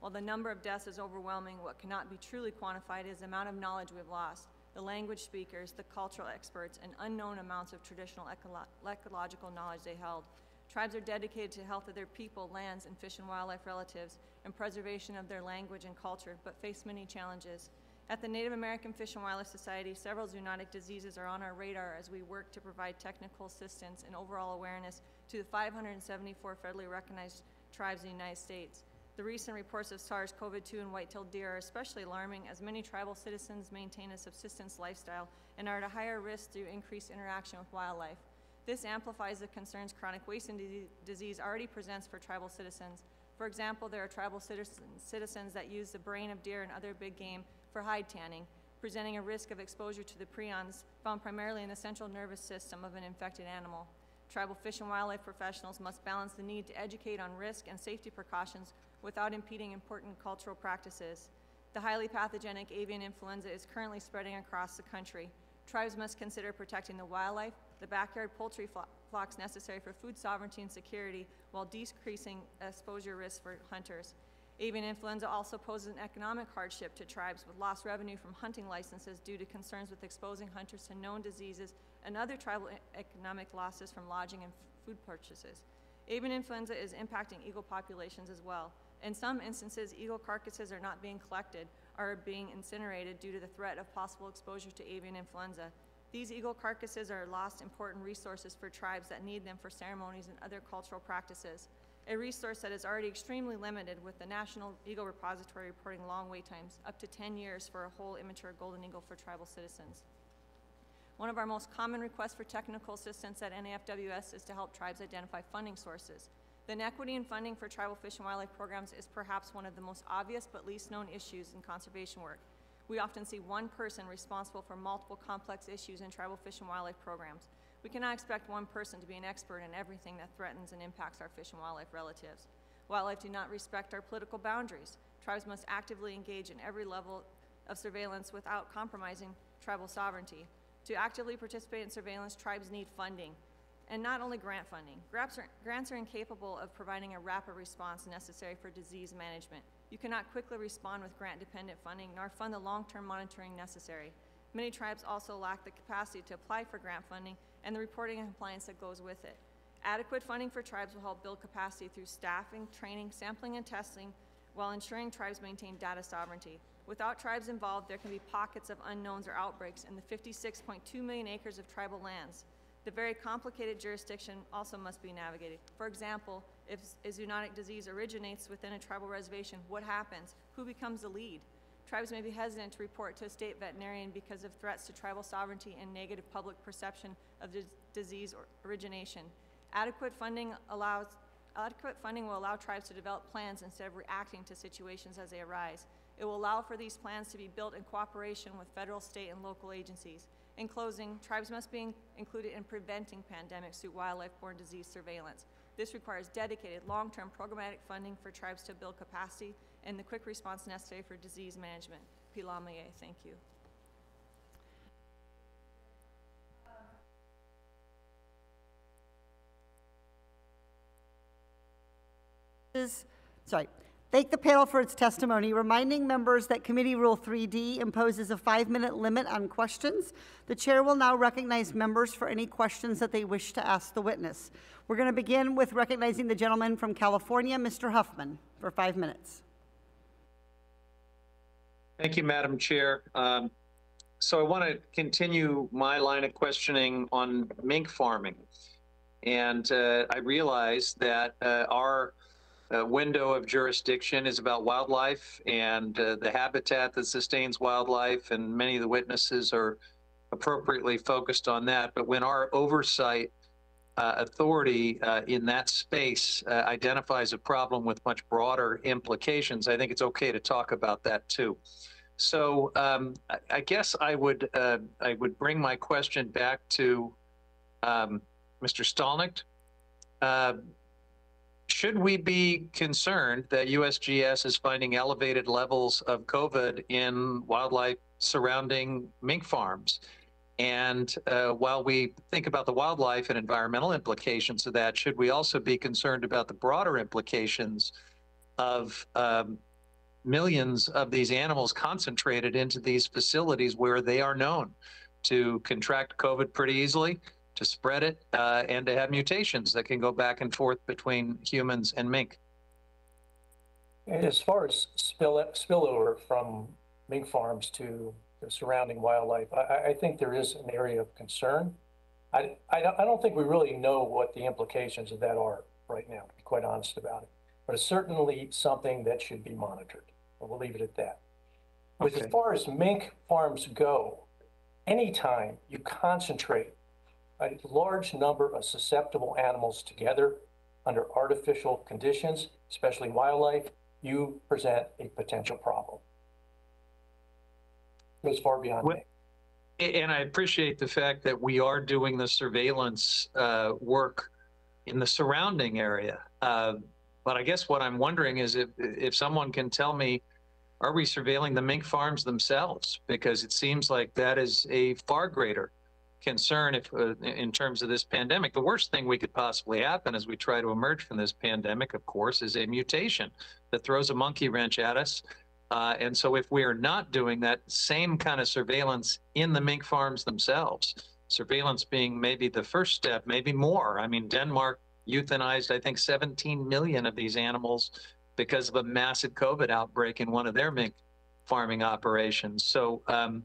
While the number of deaths is overwhelming, what cannot be truly quantified is the amount of knowledge we've lost, the language speakers, the cultural experts, and unknown amounts of traditional ecolo- ecological knowledge they held. Tribes are dedicated to the health of their people, lands, and fish and wildlife relatives, and preservation of their language and culture, but face many challenges. At the Native American Fish and Wildlife Society, several zoonotic diseases are on our radar as we work to provide technical assistance and overall awareness to the 574 federally recognized tribes in the United States. The recent reports of SARS-CoV-2 and white-tailed deer are especially alarming as many tribal citizens maintain a subsistence lifestyle and are at a higher risk through increased interaction with wildlife. This amplifies the concerns chronic wasting disease already presents for tribal citizens. For example, there are tribal citizens that use the brain of deer and other big game for hide tanning, presenting a risk of exposure to the prions found primarily in the central nervous system of an infected animal. Tribal fish and wildlife professionals must balance the need to educate on risk and safety precautions without impeding important cultural practices. The highly pathogenic avian influenza is currently spreading across the country. Tribes must consider protecting the wildlife, the backyard poultry flocks necessary for food sovereignty and security while decreasing exposure risks for hunters. Avian influenza also poses an economic hardship to tribes with lost revenue from hunting licenses due to concerns with exposing hunters to known diseases and other tribal economic losses from lodging and food purchases. Avian influenza is impacting eagle populations as well. In some instances, eagle carcasses are not being collected or are being incinerated due to the threat of possible exposure to avian influenza. These eagle carcasses are lost important resources for tribes that need them for ceremonies and other cultural practices, a resource that is already extremely limited with the National Eagle Repository reporting long wait times, up to 10 years for a whole immature golden eagle for tribal citizens. One of our most common requests for technical assistance at NAFWS is to help tribes identify funding sources. The inequity in funding for tribal fish and wildlife programs is perhaps one of the most obvious but least known issues in conservation work. We often see one person responsible for multiple complex issues in tribal fish and wildlife programs. We cannot expect one person to be an expert in everything that threatens and impacts our fish and wildlife relatives. Wildlife do not respect our political boundaries. Tribes must actively engage in every level of surveillance without compromising tribal sovereignty. To actively participate in surveillance, tribes need funding and not only grant funding. Grants are, grants are incapable of providing a rapid response necessary for disease management. You cannot quickly respond with grant-dependent funding nor fund the long-term monitoring necessary. Many tribes also lack the capacity to apply for grant funding and the reporting and compliance that goes with it. Adequate funding for tribes will help build capacity through staffing, training, sampling, and testing while ensuring tribes maintain data sovereignty. Without tribes involved, there can be pockets of unknowns or outbreaks in the 56.2 million acres of tribal lands. The very complicated jurisdiction also must be navigated. For example, if a zoonotic disease originates within a tribal reservation, what happens? Who becomes the lead? Tribes may be hesitant to report to a state veterinarian because of threats to tribal sovereignty and negative public perception of dis- disease or origination. Adequate funding allows adequate funding will allow tribes to develop plans instead of reacting to situations as they arise. It will allow for these plans to be built in cooperation with federal, state, and local agencies. In closing, tribes must be in- included in preventing pandemics through wildlife-borne disease surveillance. This requires dedicated, long-term programmatic funding for tribes to build capacity and the quick response necessary for disease management. Pilamaye, thank you. is- sorry, thank the panel for its testimony, reminding members that Committee Rule 3D imposes a five-minute limit on questions. The chair will now recognize members for any questions that they wish to ask the witness. We're going to begin with recognizing the gentleman from California, Mr. Huffman, for five minutes. Thank you, Madam Chair. Um, So I want to continue my line of questioning on mink farming. And uh, I realize that uh, our uh, window of jurisdiction is about wildlife and uh, the habitat that sustains wildlife, and many of the witnesses are appropriately focused on that. But when our oversight uh, authority uh, in that space uh, identifies a problem with much broader implications, I think it's okay to talk about that too. So um, I, guess I would uh, I would bring my question back to um, Mr. Stallnicht. Uh, should we be concerned that USGS is finding elevated levels of COVID in wildlife surrounding mink farms? And uh, while we think about the wildlife and environmental implications of that, should we also be concerned about the broader implications of um, millions of these animals concentrated into these facilities where they are known to contract COVID pretty easily, to spread it, uh, and to have mutations that can go back and forth between humans and mink? As far as spill, spillover from mink farms to the surrounding wildlife, I, I think there is an area of concern. I, I, don't- I don't think we really know what the implications of that are right now, to be quite honest about it. But it's certainly something that should be monitored. But we'll leave it at that. With as far as mink farms go, anytime you concentrate a large number of susceptible animals together under artificial conditions, especially wildlife, you present a potential problem. Goes far beyond Well- me. And I appreciate the fact that we are doing the surveillance uh, work in the surrounding area. Uh, But I guess what I'm wondering is if, if someone can tell me, are we surveilling the mink farms themselves? Because it seems like that is a far greater concern if, uh, in terms of this pandemic. The worst thing we could possibly happen as we try to emerge from this pandemic, of course, is a mutation that throws a monkey wrench at us. Uh, and so if we are not doing that same kind of surveillance in the mink farms themselves, surveillance being maybe the first step, maybe more. I mean, Denmark euthanized, I think, 17 million of these animals because of a massive COVID outbreak in one of their mink farming operations. So, um,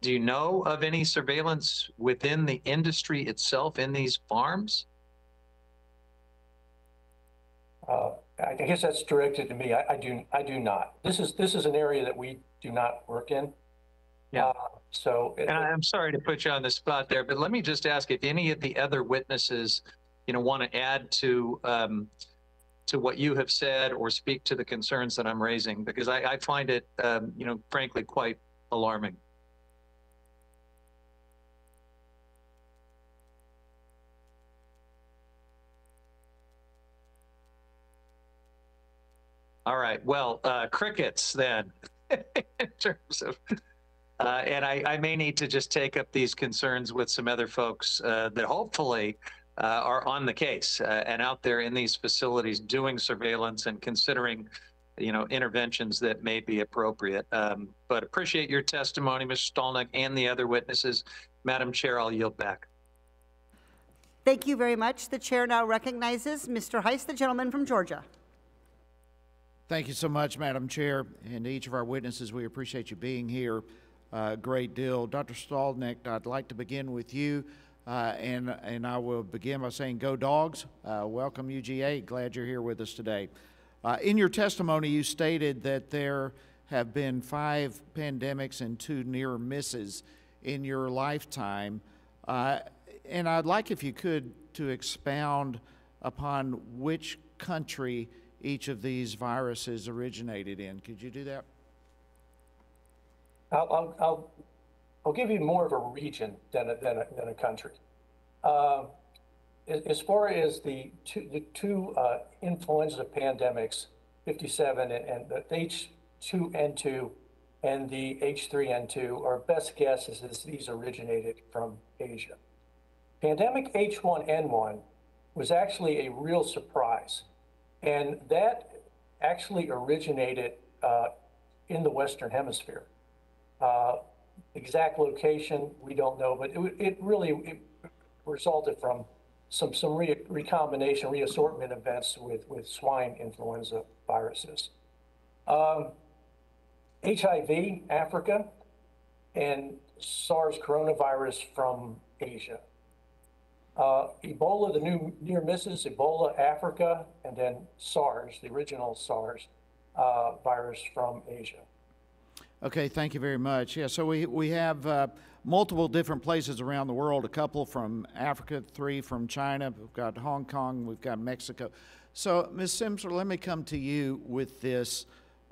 do you know of any surveillance within the industry itself in these farms? Uh, I guess that's directed to me. I, I do, I do not. This is, this is an area that we do not work in. Yeah. Uh, So. it- And I'm sorry to put you on the spot there, but let me just ask if any of the other witnesses, you know, want to add to um, to what you have said or speak to the concerns that I'm raising, because I, I find it, um, you know, frankly, quite alarming. All right. Well, uh, crickets then, in terms of, uh, and I, I may need to just take up these concerns with some other folks uh, that hopefully uh, are on the case uh, and out there in these facilities doing surveillance and considering you know, interventions that may be appropriate. Um, But appreciate your testimony, Mr. Stolnick, and the other witnesses. Madam Chair, I'll yield back. Thank you very much. The chair now recognizes Mr. Hice, the gentleman from Georgia. Thank you so much, Madam Chair, and to each of our witnesses, we appreciate you being here uh, a great deal. Dr. Stallnick, I'd like to begin with you, uh, and, and I will begin by saying, Go Dogs. Uh, welcome, UGA. Glad you're here with us today. Uh, in your testimony, you stated that there have been five pandemics and two near misses in your lifetime. Uh, and I'd like, if you could, to expound upon which country each of these viruses originated in. Could you do that? I'll, I'll, I'll, give you more of a region than a, than a, than a country. Uh, as, as far as the two, the two uh, influenza pandemics, 57 and, and the H2N2 and the H3N2, our best guess is that these originated from Asia. Pandemic H1N1 was actually a real surprise. And that actually originated uh, in the Western Hemisphere. Uh, exact location, we don't know, but it, it really it resulted from some, some re recombination, reassortment events with, with swine influenza viruses. Um, HIV, Africa, and SARS coronavirus from Asia. Uh, Ebola, the new near misses, Ebola, Africa, and then SARS, the original SARS uh, virus from Asia. Okay, thank you very much. Yeah, so we, we have uh, multiple different places around the world, a couple from Africa, three from China, we've got Hong Kong, we've got Mexico. So, Ms. Simpson, let me come to you with this.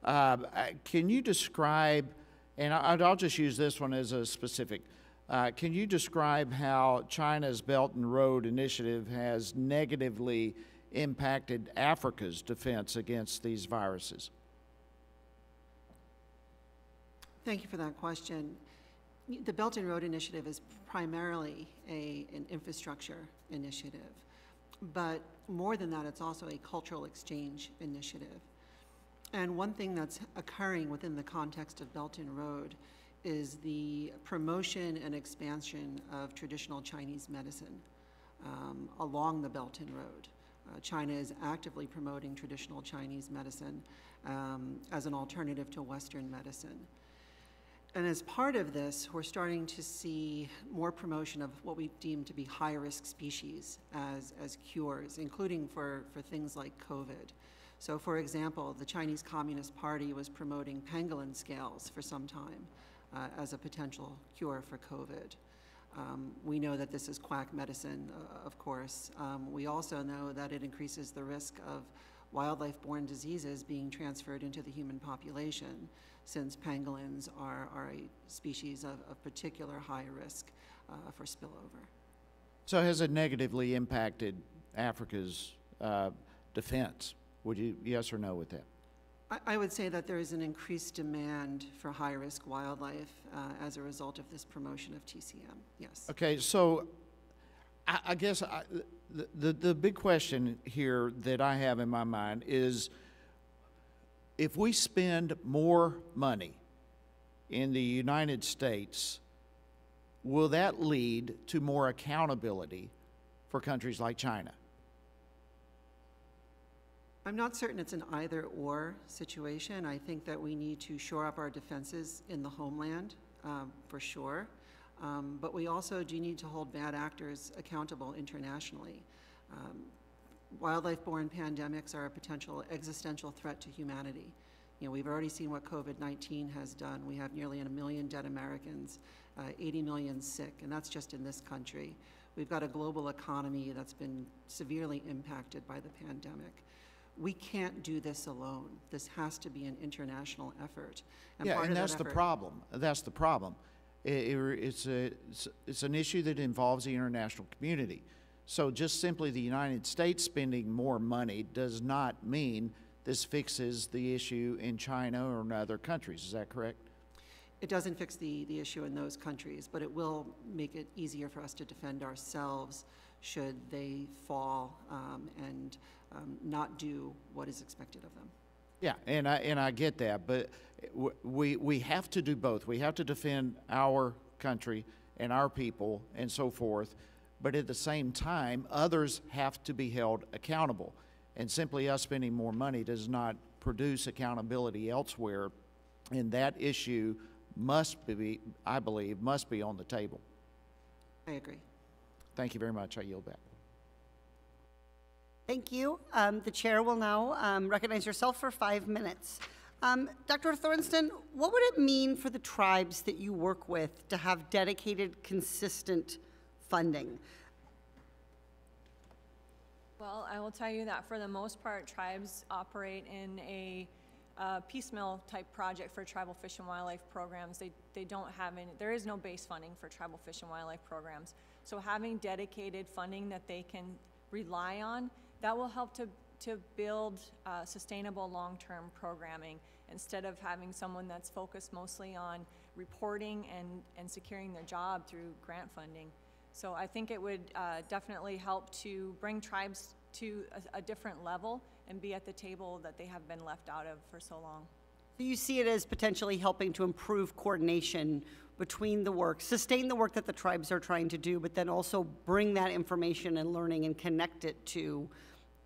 Uh, can you describe, and I, I'll just use this one as a specific, uh, can you describe how China's Belt and Road Initiative has negatively impacted Africa's defense against these viruses? Thank you for that question. The Belt and Road Initiative is primarily a, an infrastructure initiative, but more than that, it's also a cultural exchange initiative. And one thing that's occurring within the context of Belt and Road is the promotion and expansion of traditional Chinese medicine um, along the Belt and Road. Uh, China is actively promoting traditional Chinese medicine um, as an alternative to Western medicine. And as part of this, we're starting to see more promotion of what we deem to be high-risk species as, as cures, including for, for things like COVID. So for example, the Chinese Communist Party was promoting pangolin scales for some time uh, as a potential cure for COVID. Um, we know that this is quack medicine, uh, of course. Um, we also know that it increases the risk of wildlife-borne diseases being transferred into the human population since pangolins are, are a species of, of particular high risk uh, for spillover. So has it negatively impacted Africa's uh, defense? Would you yes or no with that? I, would say that there is an increased demand for high-risk wildlife uh, as a result of this promotion of TCM, yes. Okay, so I, I guess I, the, the, the big question here that I have in my mind is if we spend more money in the United States, will that lead to more accountability for countries like China? I'm not certain it's an either or situation. I think that we need to shore up our defenses in the homeland um, for sure. Um, but we also do need to hold bad actors accountable internationally. Um, Wildlife-borne pandemics are a potential existential threat to humanity. You know, we've already seen what COVID-19 has done. We have nearly a million dead Americans, uh, 80 million sick, and that's just in this country. We've got a global economy that's been severely impacted by the pandemic. We can't do this alone. This has to be an international effort. And yeah, and that's that the problem. That's the problem. It, it, it's, a, it's, it's an issue that involves the international community. So just simply the United States spending more money does not mean this fixes the issue in China or in other countries. Is that correct? It doesn't fix the, the issue in those countries, but it will make it easier for us to defend ourselves should they fall um, and um, not do what is expected of them. Yeah, and I, and I get that, but we, we have to do both. We have to defend our country and our people and so forth, but at the same time, others have to be held accountable. And simply us spending more money does not produce accountability elsewhere, and that issue must be, I believe, must be on the table. I agree. Thank you very much. I yield back. Thank you. Um, The chair will now um, recognize yourself for five minutes. Um, Dr. Thorstenson, what would it mean for the tribes that you work with to have dedicated, consistent funding? Well, I will tell you that for the most part, tribes operate in a uh, piecemeal type project for tribal fish and wildlife programs. They, they don't have any, there is no base funding for tribal fish and wildlife programs. So having dedicated funding that they can rely on, that will help to, to build uh, sustainable long-term programming instead of having someone that's focused mostly on reporting and, and securing their job through grant funding. So I think it would uh, definitely help to bring tribes to a, a different level and be at the table that they have been left out of for so long. Do you see it as potentially helping to improve coordination between the work, sustain the work that the tribes are trying to do, but then also bring that information and learning and connect it to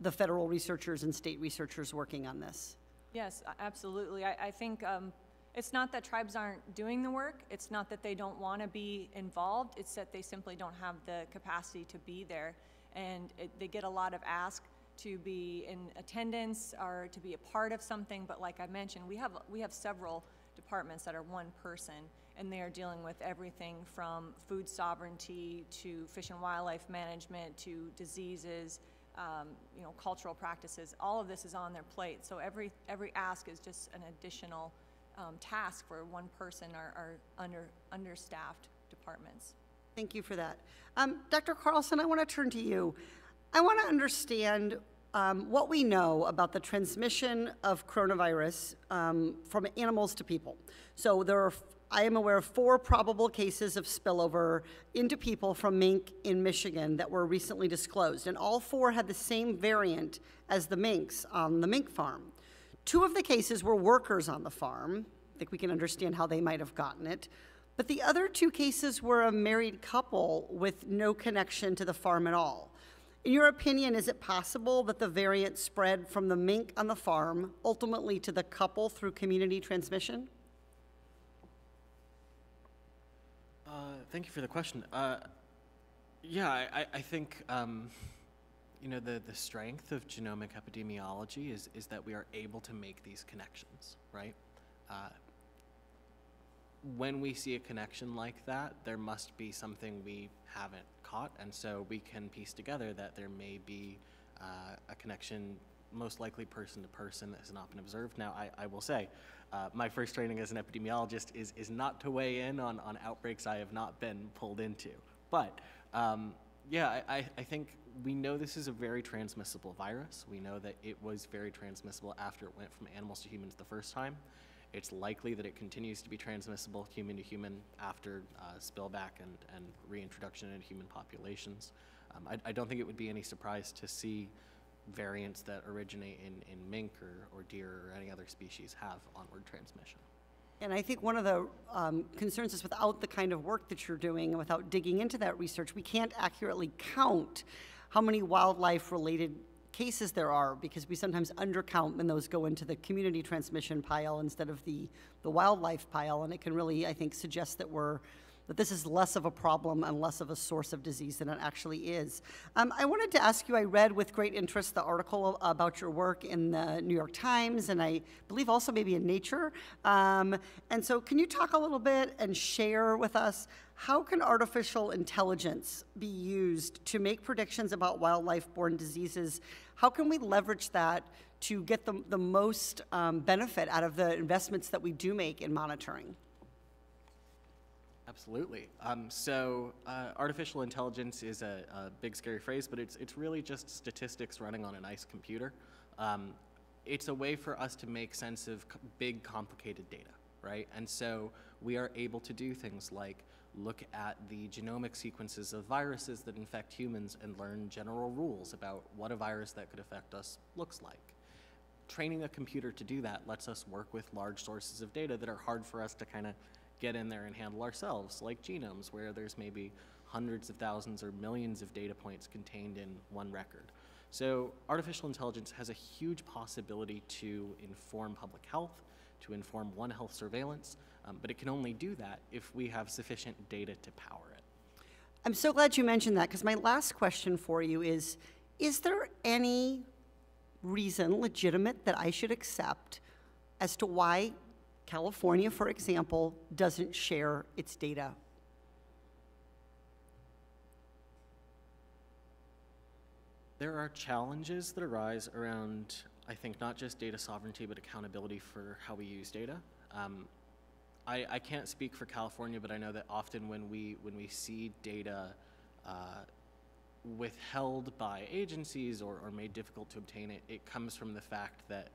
the federal researchers and state researchers working on this? Yes, absolutely. I, I think um, it's not that tribes aren't doing the work. It's not that they don't want to be involved. It's that they simply don't have the capacity to be there. And it, they get a lot of ask to be in attendance or to be a part of something. But like I mentioned, we have, we have several departments that are one person and they are dealing with everything from food sovereignty to fish and wildlife management to diseases, um, you know, cultural practices. All of this is on their plate. So every, every ask is just an additional um, task for one person or, or under, understaffed departments. Thank you for that. Um, Dr. Carlson, I want to turn to you. I want to understand um, what we know about the transmission of coronavirus um, from animals to people. So there are, I am aware of four probable cases of spillover into people from mink in Michigan that were recently disclosed, and all four had the same variant as the minks on the mink farm. Two of the cases were workers on the farm. I think we can understand how they might have gotten it. But the other two cases were a married couple with no connection to the farm at all. In your opinion, is it possible that the variant spread from the mink on the farm ultimately to the couple through community transmission? Uh, thank you for the question. Uh, yeah, I, I- think um, you know the the strength of genomic epidemiology is is that we are able to make these connections, right? Uh, when we see a connection like that, there must be something we haven't caught, and so we can piece together that there may be uh, a connection, most likely person to person, that has not been observed. Now, I, I will say, uh, my first training as an epidemiologist is, is not to weigh in on, on outbreaks I have not been pulled into. But um, yeah, I, I- I think we know this is a very transmissible virus. We know that it was very transmissible after it went from animals to humans the first time. It's likely that it continues to be transmissible human to human after uh, spillback and, and reintroduction in human populations. Um, I, I don't think it would be any surprise to see variants that originate in, in mink or, or deer or any other species have onward transmission. And I think one of the um, concerns is without the kind of work that you're doing and without digging into that research, we can't accurately count how many wildlife related cases there are because we sometimes undercount when those go into the community transmission pile instead of the, the wildlife pile. And it can really, I think, suggest that we're that this is less of a problem and less of a source of disease than it actually is. Um, I wanted to ask you, I read with great interest the article about your work in the New York Times and I believe also maybe in Nature. Um, and so can you talk a little bit and share with us how can artificial intelligence be used to make predictions about wildlife-borne diseases? How can we leverage that to get the, the most um, benefit out of the investments that we do make in monitoring? Absolutely. Um, so, uh, artificial intelligence is a, a big, scary phrase, but it's it's really just statistics running on a nice computer. Um, it's a way for us to make sense of big, complicated data, right? And so we are able to do things like look at the genomic sequences of viruses that infect humans and learn general rules about what a virus that could affect us looks like training a computer to do that lets us work with large sources of data that are hard for us to kind of get in there and handle ourselves, like genomes, where there's maybe hundreds of thousands or millions of data points contained in one record. So artificial intelligence has a huge possibility to inform public health, to inform One Health surveillance, um, but it can only do that if we have sufficient data to power it. I'm so glad you mentioned that because my last question for you is Is there any reason, legitimate, that I should accept as to why California, for example, doesn't share its data? There are challenges that arise around, I think, not just data sovereignty, but accountability for how we use data. Um, I, I can't speak for California, but I know that often when we when we see data uh, withheld by agencies or, or made difficult to obtain, it, it comes from the fact that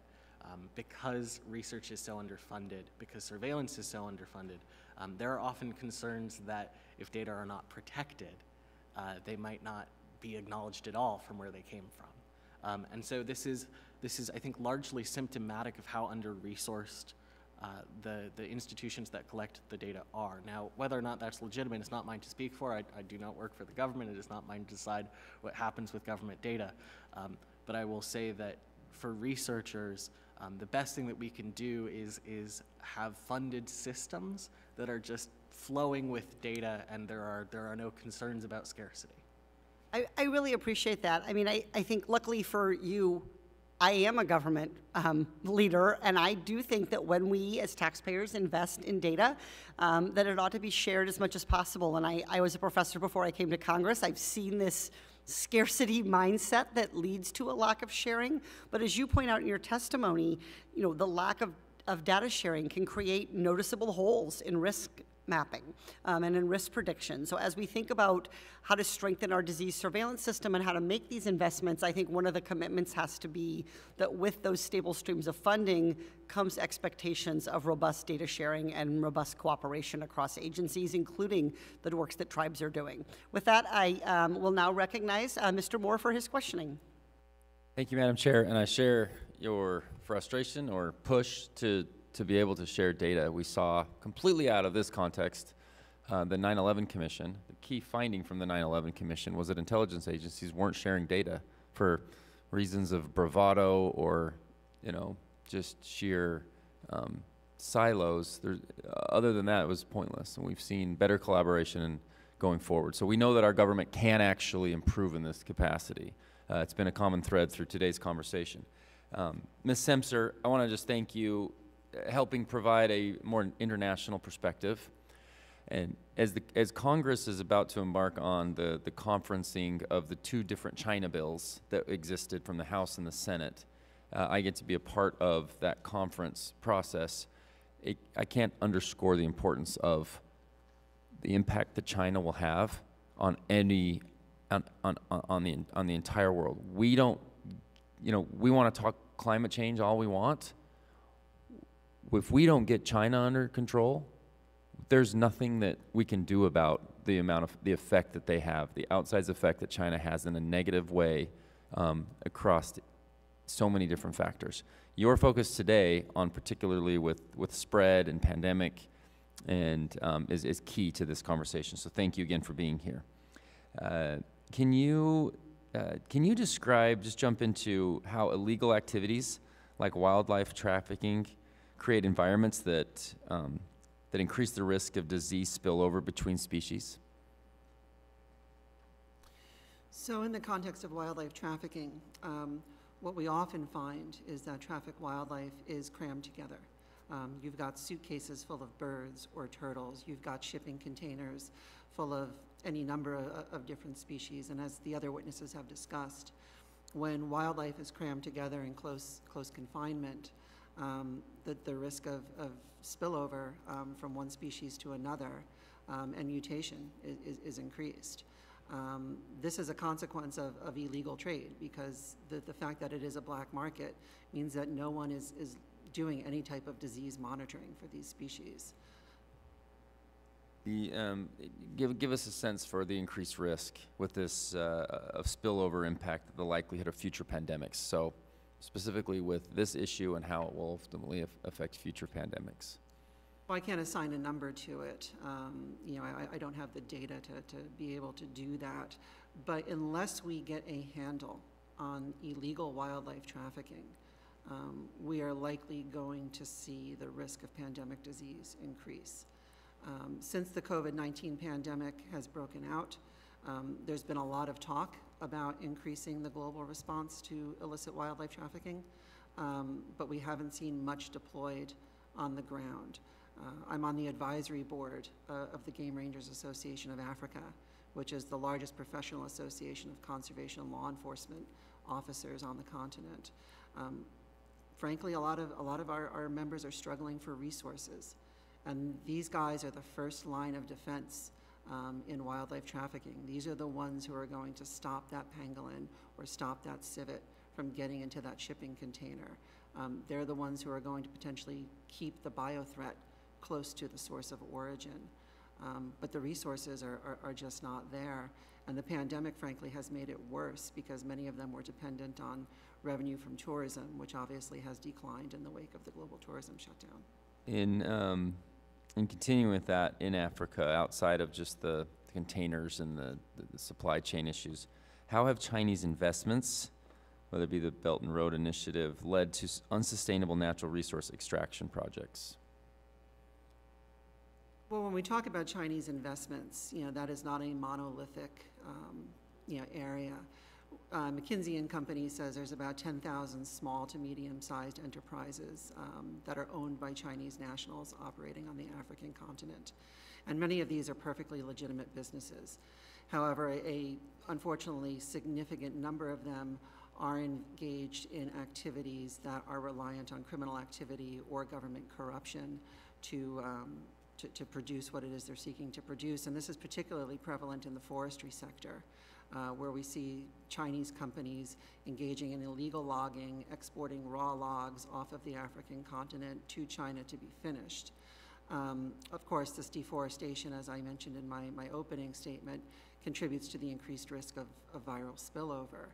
um, because research is so underfunded, because surveillance is so underfunded, um, there are often concerns that if data are not protected, uh, they might not be acknowledged at all from where they came from. Um, and so this is, this is, I think, largely symptomatic of how under-resourced uh, the, the institutions that collect the data are. Now, whether or not that's legitimate is not mine to speak for. I, I do not work for the government. It is not mine to decide what happens with government data. Um, but I will say that for researchers, um, the best thing that we can do is, is have funded systems that are just flowing with data and there are, there are no concerns about scarcity. I, I really appreciate that. I mean, I, I think luckily for you, I am a government um, leader, and I do think that when we as taxpayers invest in data, um, that it ought to be shared as much as possible. And I, I was a professor before I came to Congress. I've seen this scarcity mindset that leads to a lack of sharing. But as you point out in your testimony, you know, the lack of, of data sharing can create noticeable holes in risk mapping um, and in risk prediction. So as we think about how to strengthen our disease surveillance system and how to make these investments, I think one of the commitments has to be that with those stable streams of funding comes expectations of robust data sharing and robust cooperation across agencies, including the works that tribes are doing. With that, I um, will now recognize uh, Mr. Moore for his questioning. Thank you, Madam Chair, and I share your frustration or push to to be able to share data. We saw completely out of this context uh, the 9-11 Commission. The key finding from the 9-11 Commission was that intelligence agencies weren't sharing data for reasons of bravado or, you know, just sheer um, silos. Uh, other than that, it was pointless. And we've seen better collaboration going forward. So we know that our government can actually improve in this capacity. Uh, it's been a common thread through today's conversation. Um, Ms. Semcer, I want to just thank you helping provide a more international perspective. And as, the, as Congress is about to embark on the, the conferencing of the two different China bills that existed from the House and the Senate, uh, I get to be a part of that conference process. It, I can't underscore the importance of the impact that China will have on any on, on, on the on the entire world. We don't, you know, we want to talk climate change all we want, if we don't get China under control, there's nothing that we can do about the amount of the effect that they have, the outsized effect that China has in a negative way um, across so many different factors. Your focus today on particularly with, with spread and pandemic and um, is, is key to this conversation. So thank you again for being here. Uh, can you uh, can you describe, just jump into how illegal activities like wildlife trafficking create environments that, um, that increase the risk of disease spillover between species? So in the context of wildlife trafficking, um, what we often find is that traffic wildlife is crammed together. Um, you've got suitcases full of birds or turtles. You've got shipping containers full of any number of, of different species. And as the other witnesses have discussed, when wildlife is crammed together in close, close confinement, um, the, the risk of, of spillover um, from one species to another um, and mutation is, is, increased. Um, this is a consequence of, of illegal trade because the, the fact that it is a black market means that no one is, is doing any type of disease monitoring for these species. The, um, give, give us a sense for the increased risk with this uh, of spillover impact, the likelihood of future pandemics. So specifically with this issue and how it will ultimately af- affect future pandemics? Well, I can't assign a number to it. Um, You know, I, I don't have the data to, to be able to do that. But unless we get a handle on illegal wildlife trafficking, um, we are likely going to see the risk of pandemic disease increase. Um, Since the COVID-19 pandemic has broken out, um, there's been a lot of talk about increasing the global response to illicit wildlife trafficking, um, but we haven't seen much deployed on the ground. Uh, I'm on the advisory board uh, of the Game Rangers Association of Africa, which is the largest professional association of conservation law enforcement officers on the continent. Um, frankly, a lot of, a lot of our, our members are struggling for resources. And these guys are the first line of defense um, in wildlife trafficking. These are the ones who are going to stop that pangolin or stop that civet from getting into that shipping container. Um, they're the ones who are going to potentially keep the biothreat close to the source of origin. Um, but the resources are, are, are just not there. And the pandemic, frankly, has made it worse because many of them were dependent on revenue from tourism, which obviously has declined in the wake of the global tourism shutdown. In, um, in continuing with that, in Africa, outside of just the containers and the, the, the supply chain issues, how have Chinese investments, whether it be the Belt and Road Initiative, led to unsustainable natural resource extraction projects? Well, when we talk about Chinese investments, you know, that is not a monolithic, um, you know, area. Uh, McKinsey and Company says there's about 10,000 small to medium-sized enterprises um, that are owned by Chinese nationals operating on the African continent. And many of these are perfectly legitimate businesses. However, a, unfortunately significant number of them are engaged in activities that are reliant on criminal activity or government corruption to, um, to, to produce what it is they're seeking to produce. And this is particularly prevalent in the forestry sector, uh, where we see Chinese companies engaging in illegal logging, exporting raw logs off of the African continent to China to be finished. Um, Of course, this deforestation, as I mentioned in my, my opening statement, contributes to the increased risk of, of viral spillover.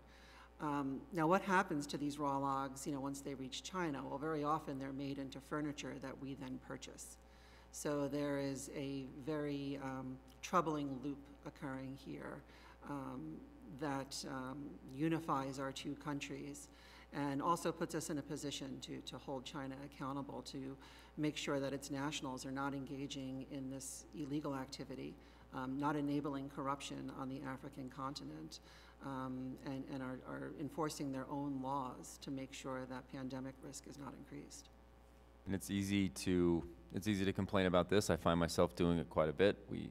Um, Now, what happens to these raw logs, you know, once they reach China? Well, very often they're made into furniture that we then purchase. So there is a very um, troubling loop occurring here that um, unifies our two countries and also puts us in a position to, to hold China accountable to make sure that its nationals are not engaging in this illegal activity, um, not enabling corruption on the African continent, um, and, and are, are enforcing their own laws to make sure that pandemic risk is not increased. And it's easy to it's easy to complain about this. I find myself doing it quite a bit. We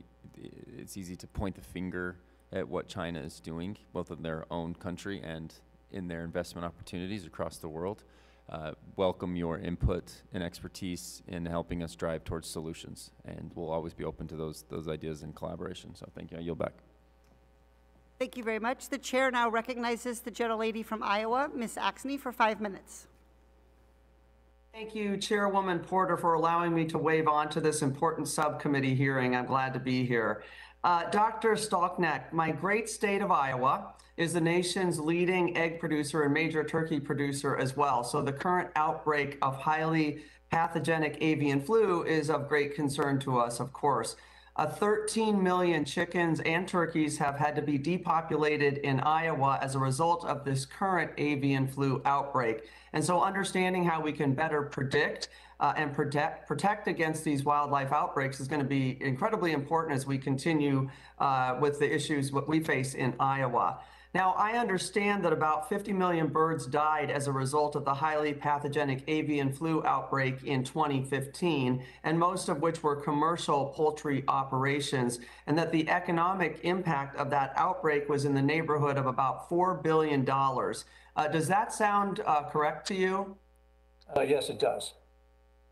it's easy to point the finger at what China is doing, both in their own country and in their investment opportunities across the world. Uh, welcome your input and expertise in helping us drive towards solutions, and we'll always be open to those those ideas and collaboration. So thank you. I yield back. Thank you very much. The chair now recognizes the gentlelady from Iowa, Ms. Axne, for five minutes. Thank you, Chairwoman Porter, for allowing me to wave on to this important subcommittee hearing. I'm glad to be here. Uh, Dr. Stallknecht, my great state of Iowa is the nation's leading egg producer and major turkey producer as well. So the current outbreak of highly pathogenic avian flu is of great concern to us, of course. Uh, 13 million chickens and turkeys have had to be depopulated in Iowa as a result of this current avian flu outbreak. And so, understanding how we can better predict and protect, protect against these wildlife outbreaks is going to be incredibly important as we continue uh, with the issues what we face in Iowa. Now, I understand that about 50 million birds died as a result of the highly pathogenic avian flu outbreak in 2015, and most of which were commercial poultry operations, and that the economic impact of that outbreak was in the neighborhood of about $4 billion. Uh, does that sound uh, correct to you? Uh, yes, it does.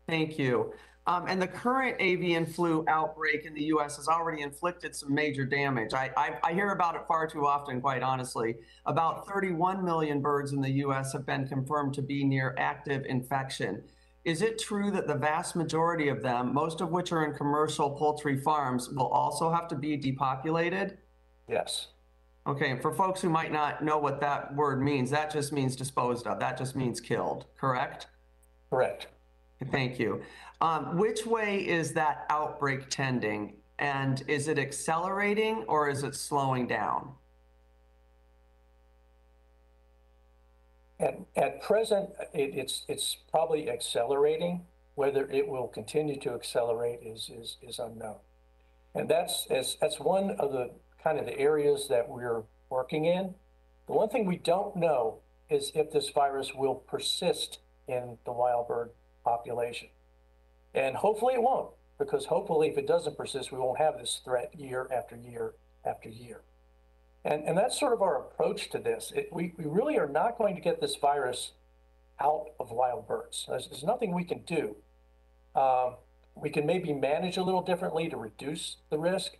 Thank you. Um, and the current avian flu outbreak in the U.S. has already inflicted some major damage. I, I, I, hear about it far too often, quite honestly. About 31 million birds in the U.S. have been confirmed to be near active infection. Is it true that the vast majority of them, most of which are in commercial poultry farms, will also have to be depopulated? Yes. Okay, and for folks who might not know what that word means, that just means disposed of. That just means killed, correct? Correct. Thank you. Um, which way is that outbreak tending? And is it accelerating or is it slowing down? At, at present, it, it's, it's probably accelerating. Whether it will continue to accelerate is, is, is unknown. And that's, as, that's one of the kind of the areas that we're working in. The one thing we don't know is if this virus will persist in the wild bird population. And hopefully it won't, because hopefully if it doesn't persist, we won't have this threat year after year after year. And, and that's sort of our approach to this. It, we, we really are not going to get this virus out of wild birds. There's, there's nothing we can do. Um, we can maybe manage a little differently to reduce the risk,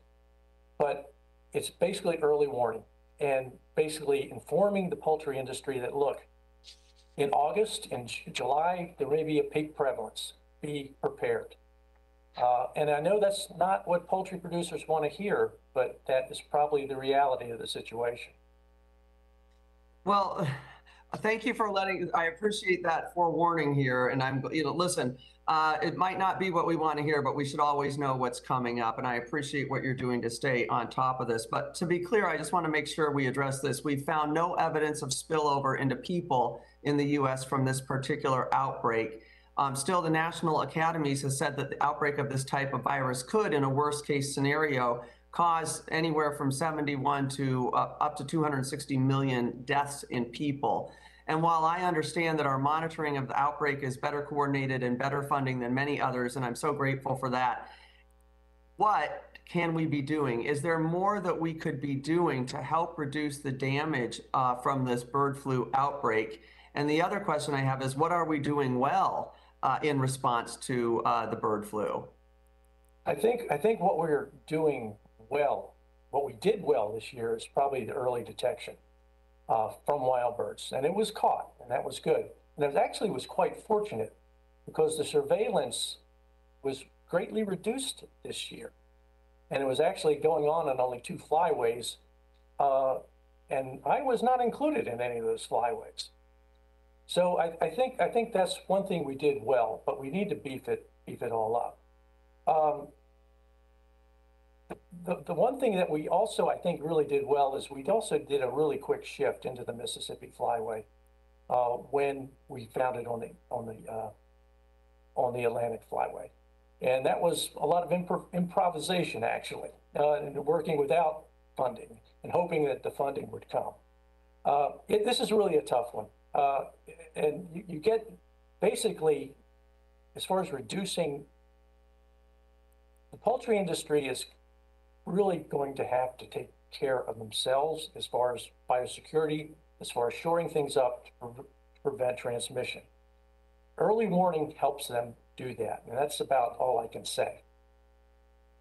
but it's basically early warning and basically informing the poultry industry that look, in August and July, there may be a peak prevalence. Be prepared. Uh, and I know that's not what poultry producers want to hear, but that is probably the reality of the situation. Well, thank you for letting, I appreciate that forewarning here. And I'm, you know, listen, uh, it might not be what we want to hear, but we should always know what's coming up. And I appreciate what you're doing to stay on top of this. But to be clear, I just want to make sure we address this. We've found no evidence of spillover into people in the US from this particular outbreak. Um, still, the national academies has said that the outbreak of this type of virus could, in a worst case scenario, cause anywhere from 71 to uh, up to 260 million deaths in people. And while I understand that our monitoring of the outbreak is better coordinated and better funding than many others, and I'm so grateful for that, what can we be doing? Is there more that we could be doing to help reduce the damage uh, from this bird flu outbreak? And the other question I have is what are we doing well uh, in response to uh, the bird flu? I think I think what we're doing well, what we did well this year is probably the early detection uh, from wild birds, and it was caught, and that was good. And it actually was quite fortunate because the surveillance was greatly reduced this year, and it was actually going on on only two flyways, uh, and I was not included in any of those flyways. So I, I, think I think that's one thing we did well, but we need to beef it beef it all up. Um, the, the one thing that we also I think really did well is we also did a really quick shift into the Mississippi Flyway uh, when we found it on the on the uh, on the Atlantic Flyway, and that was a lot of improv improvisation actually, uh, and working without funding and hoping that the funding would come. Uh, it, this is really a tough one. Uh, and you, you get basically, as far as reducing, the poultry industry is really going to have to take care of themselves as far as biosecurity, as far as shoring things up to pre prevent transmission. Early warning helps them do that, and that's about all I can say.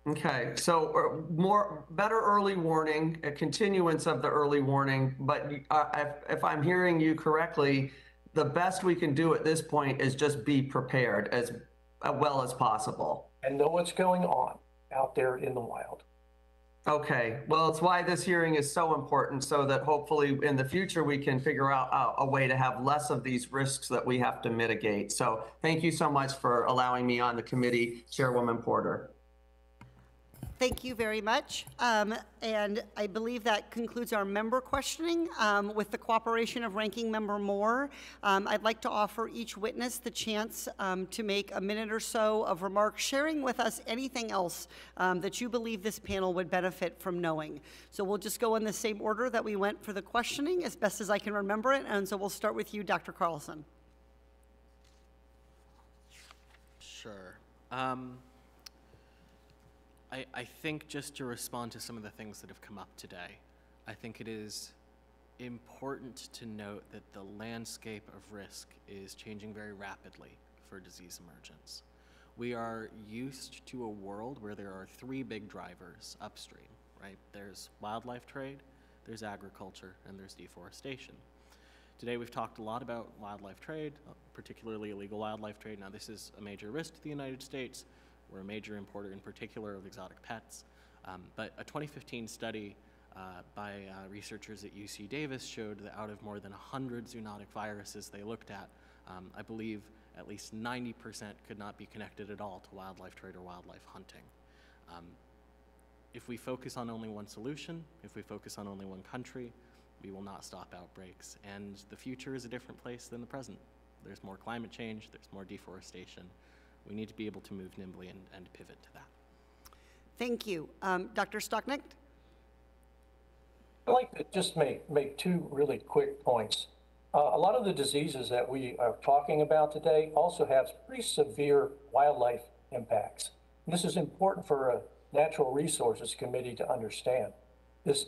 Okay, so uh, more better early warning, a continuance of the early warning, but uh, if, if I'm hearing you correctly, the best we can do at this point is just be prepared as uh, well as possible. And know what's going on out there in the wild. Okay, well, it's why this hearing is so important so that hopefully in the future we can figure out a, a, way to have less of these risks that we have to mitigate. So thank you so much for allowing me on the committee, Chairwoman Porter. Thank you very much. Um, and I believe that concludes our member questioning. Um, with the cooperation of Ranking Member Moore, um, I'd like to offer each witness the chance um, to make a minute or so of remarks, sharing with us anything else um, that you believe this panel would benefit from knowing. So we'll just go in the same order that we went for the questioning, as best as I can remember it. And so we'll start with you, Dr. Carlson. Sure. I, I think just to respond to some of the things that have come up today, I think it is important to note that the landscape of risk is changing very rapidly for disease emergence. We are used to a world where there are three big drivers upstream, right? There's wildlife trade, there's agriculture, and there's deforestation. Today we've talked a lot about wildlife trade, particularly illegal wildlife trade. Now this is a major risk to the United States, we're a major importer in particular of exotic pets. Um, but a 2015 study uh, by uh, researchers at UC Davis showed that out of more than 100 zoonotic viruses they looked at, um, I believe at least 90% could not be connected at all to wildlife trade or wildlife hunting. Um, if we focus on only one solution, if we focus on only one country, we will not stop outbreaks. And the future is a different place than the present. There's more climate change, there's more deforestation. We need to be able to move nimbly and, and pivot to that. Thank you. Um, Dr. Stallknecht? I'd like to just make, make two really quick points. Uh, a lot of the diseases that we are talking about today also have pretty severe wildlife impacts. And this is important for a Natural Resources Committee to understand. This,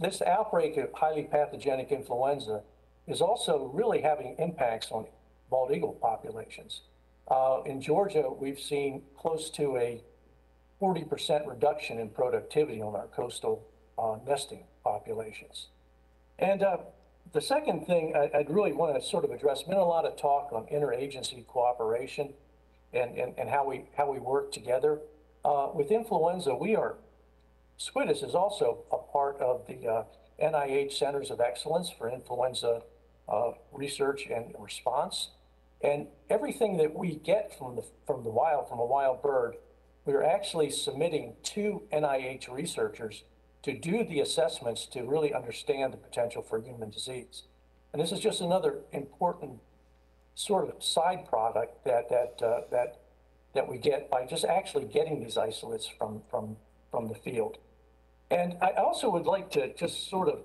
this outbreak of highly pathogenic influenza is also really having impacts on bald eagle populations. Uh, in Georgia, we've seen close to a 40% reduction in productivity on our coastal uh, nesting populations. And uh, the second thing I, would really want to sort of address, been a lot of talk on interagency cooperation and, and, and how, we, how we work together. Uh, with influenza, we are, SCWDS is also a part of the uh, NIH Centers of Excellence for Influenza uh, Research and Response. And everything that we get from the, from the wild, from a wild bird, we're actually submitting to NIH researchers to do the assessments to really understand the potential for human disease. And this is just another important sort of side product that, that, uh, that, that we get by just actually getting these isolates from, from, from the field. And I also would like to just sort of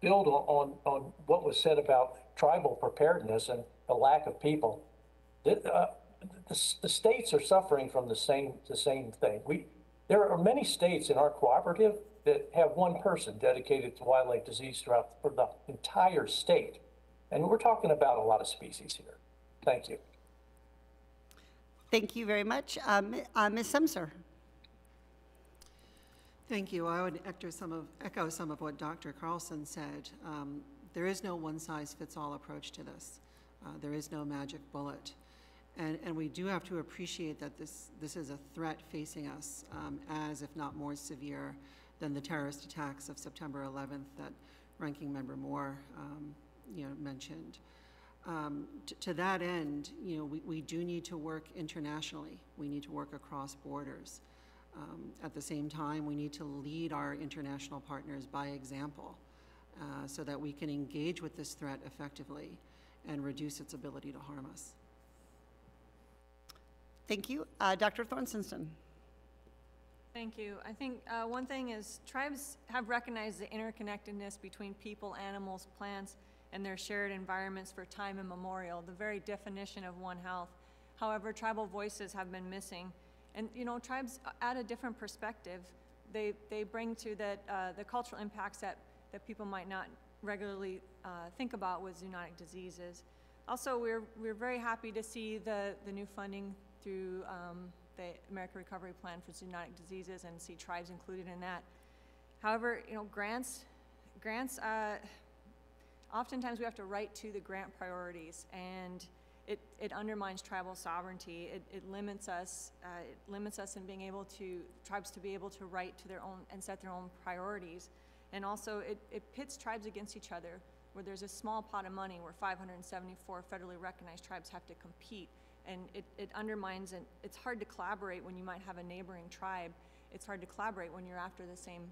build on, on what was said about tribal preparedness and the lack of people. The, uh, the, the, states are suffering from the same, the same thing. We, there are many states in our cooperative that have one person dedicated to wildlife disease throughout for the entire state. And we're talking about a lot of species here. Thank you. Thank you very much. Um, uh, Ms. Semcer. Thank you. I would echo some of, echo some of what Dr. Carlson said. Um, there is no one-size-fits-all approach to this. Uh, there is no magic bullet. And, and we do have to appreciate that this, this is a threat facing us um, as, if not more severe, than the terrorist attacks of September 11th that Ranking Member Moore, um, you know, mentioned. Um, to that end, you know, we, we do need to work internationally. We need to work across borders. Um, at the same time, we need to lead our international partners by example uh, so that we can engage with this threat effectively and reduce its ability to harm us. Thank you. Uh, Dr. Thorstenson. Thank you. I think uh, one thing is tribes have recognized the interconnectedness between people, animals, plants, and their shared environments for time immemorial, the very definition of One Health. However, tribal voices have been missing. And, you know, tribes add a different perspective. They, they bring to that uh, the cultural impacts that, that people might not regularly uh, think about with zoonotic diseases. Also, we're, we're very happy to see the, the new funding through um, the American Recovery Plan for Zoonotic Diseases and see tribes included in that. However, you know, grants, grants, uh, oftentimes we have to write to the grant priorities and it, it undermines tribal sovereignty. It, it limits us, uh, it limits us in being able to, tribes to be able to write to their own and set their own priorities. And also it, it pits tribes against each other where there's a small pot of money where 574 federally recognized tribes have to compete and it, it undermines and it's hard to collaborate when you might have a neighboring tribe. It's hard to collaborate when you're after the same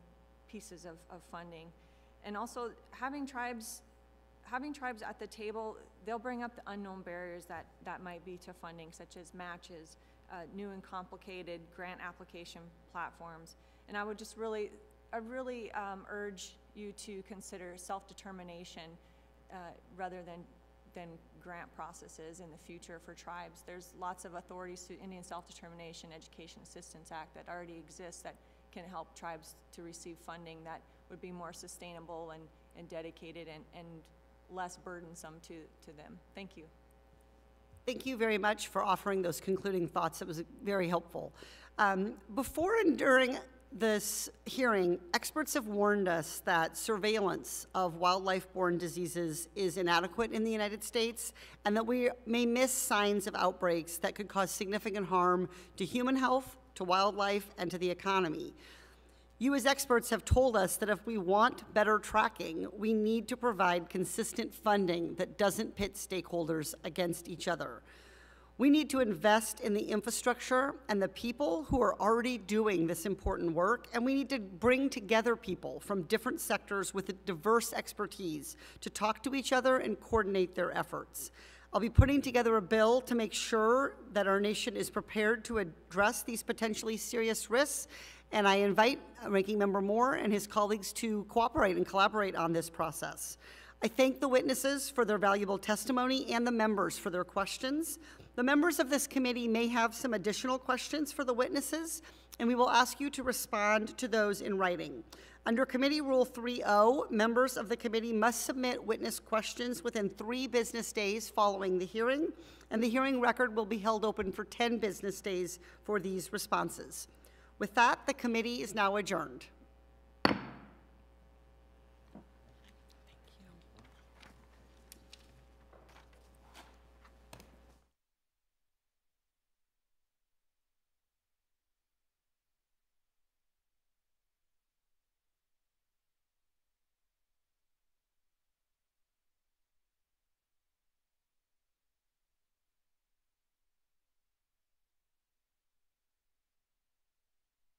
pieces of, of funding. And also having tribes having tribes at the table, they'll bring up the unknown barriers that, that might be to funding, such as matches, uh, new and complicated grant application platforms. And I would just really, I really um, urge you to consider self-determination uh, rather than than grant processes in the future for tribes. There's lots of authorities through Indian Self-Determination Education Assistance Act that already exists that can help tribes to receive funding that would be more sustainable and, and dedicated and, and less burdensome to, to them. Thank you. Thank you very much for offering those concluding thoughts. It was very helpful. Um, before and during this hearing, experts have warned us that surveillance of wildlife-borne diseases is inadequate in the United States and that we may miss signs of outbreaks that could cause significant harm to human health, to wildlife, and to the economy. You, as experts, have told us that if we want better tracking, we need to provide consistent funding that doesn't pit stakeholders against each other. We need to invest in the infrastructure and the people who are already doing this important work, and we need to bring together people from different sectors with a diverse expertise to talk to each other and coordinate their efforts. I'll be putting together a bill to make sure that our nation is prepared to address these potentially serious risks, and I invite Ranking Member Moore and his colleagues to cooperate and collaborate on this process. I thank the witnesses for their valuable testimony and the members for their questions. The members of this committee may have some additional questions for the witnesses, and we will ask you to respond to those in writing. Under Committee Rule 3.0, members of the committee must submit witness questions within three business days following the hearing, and the hearing record will be held open for 10 business days for these responses. With that, the committee is now adjourned.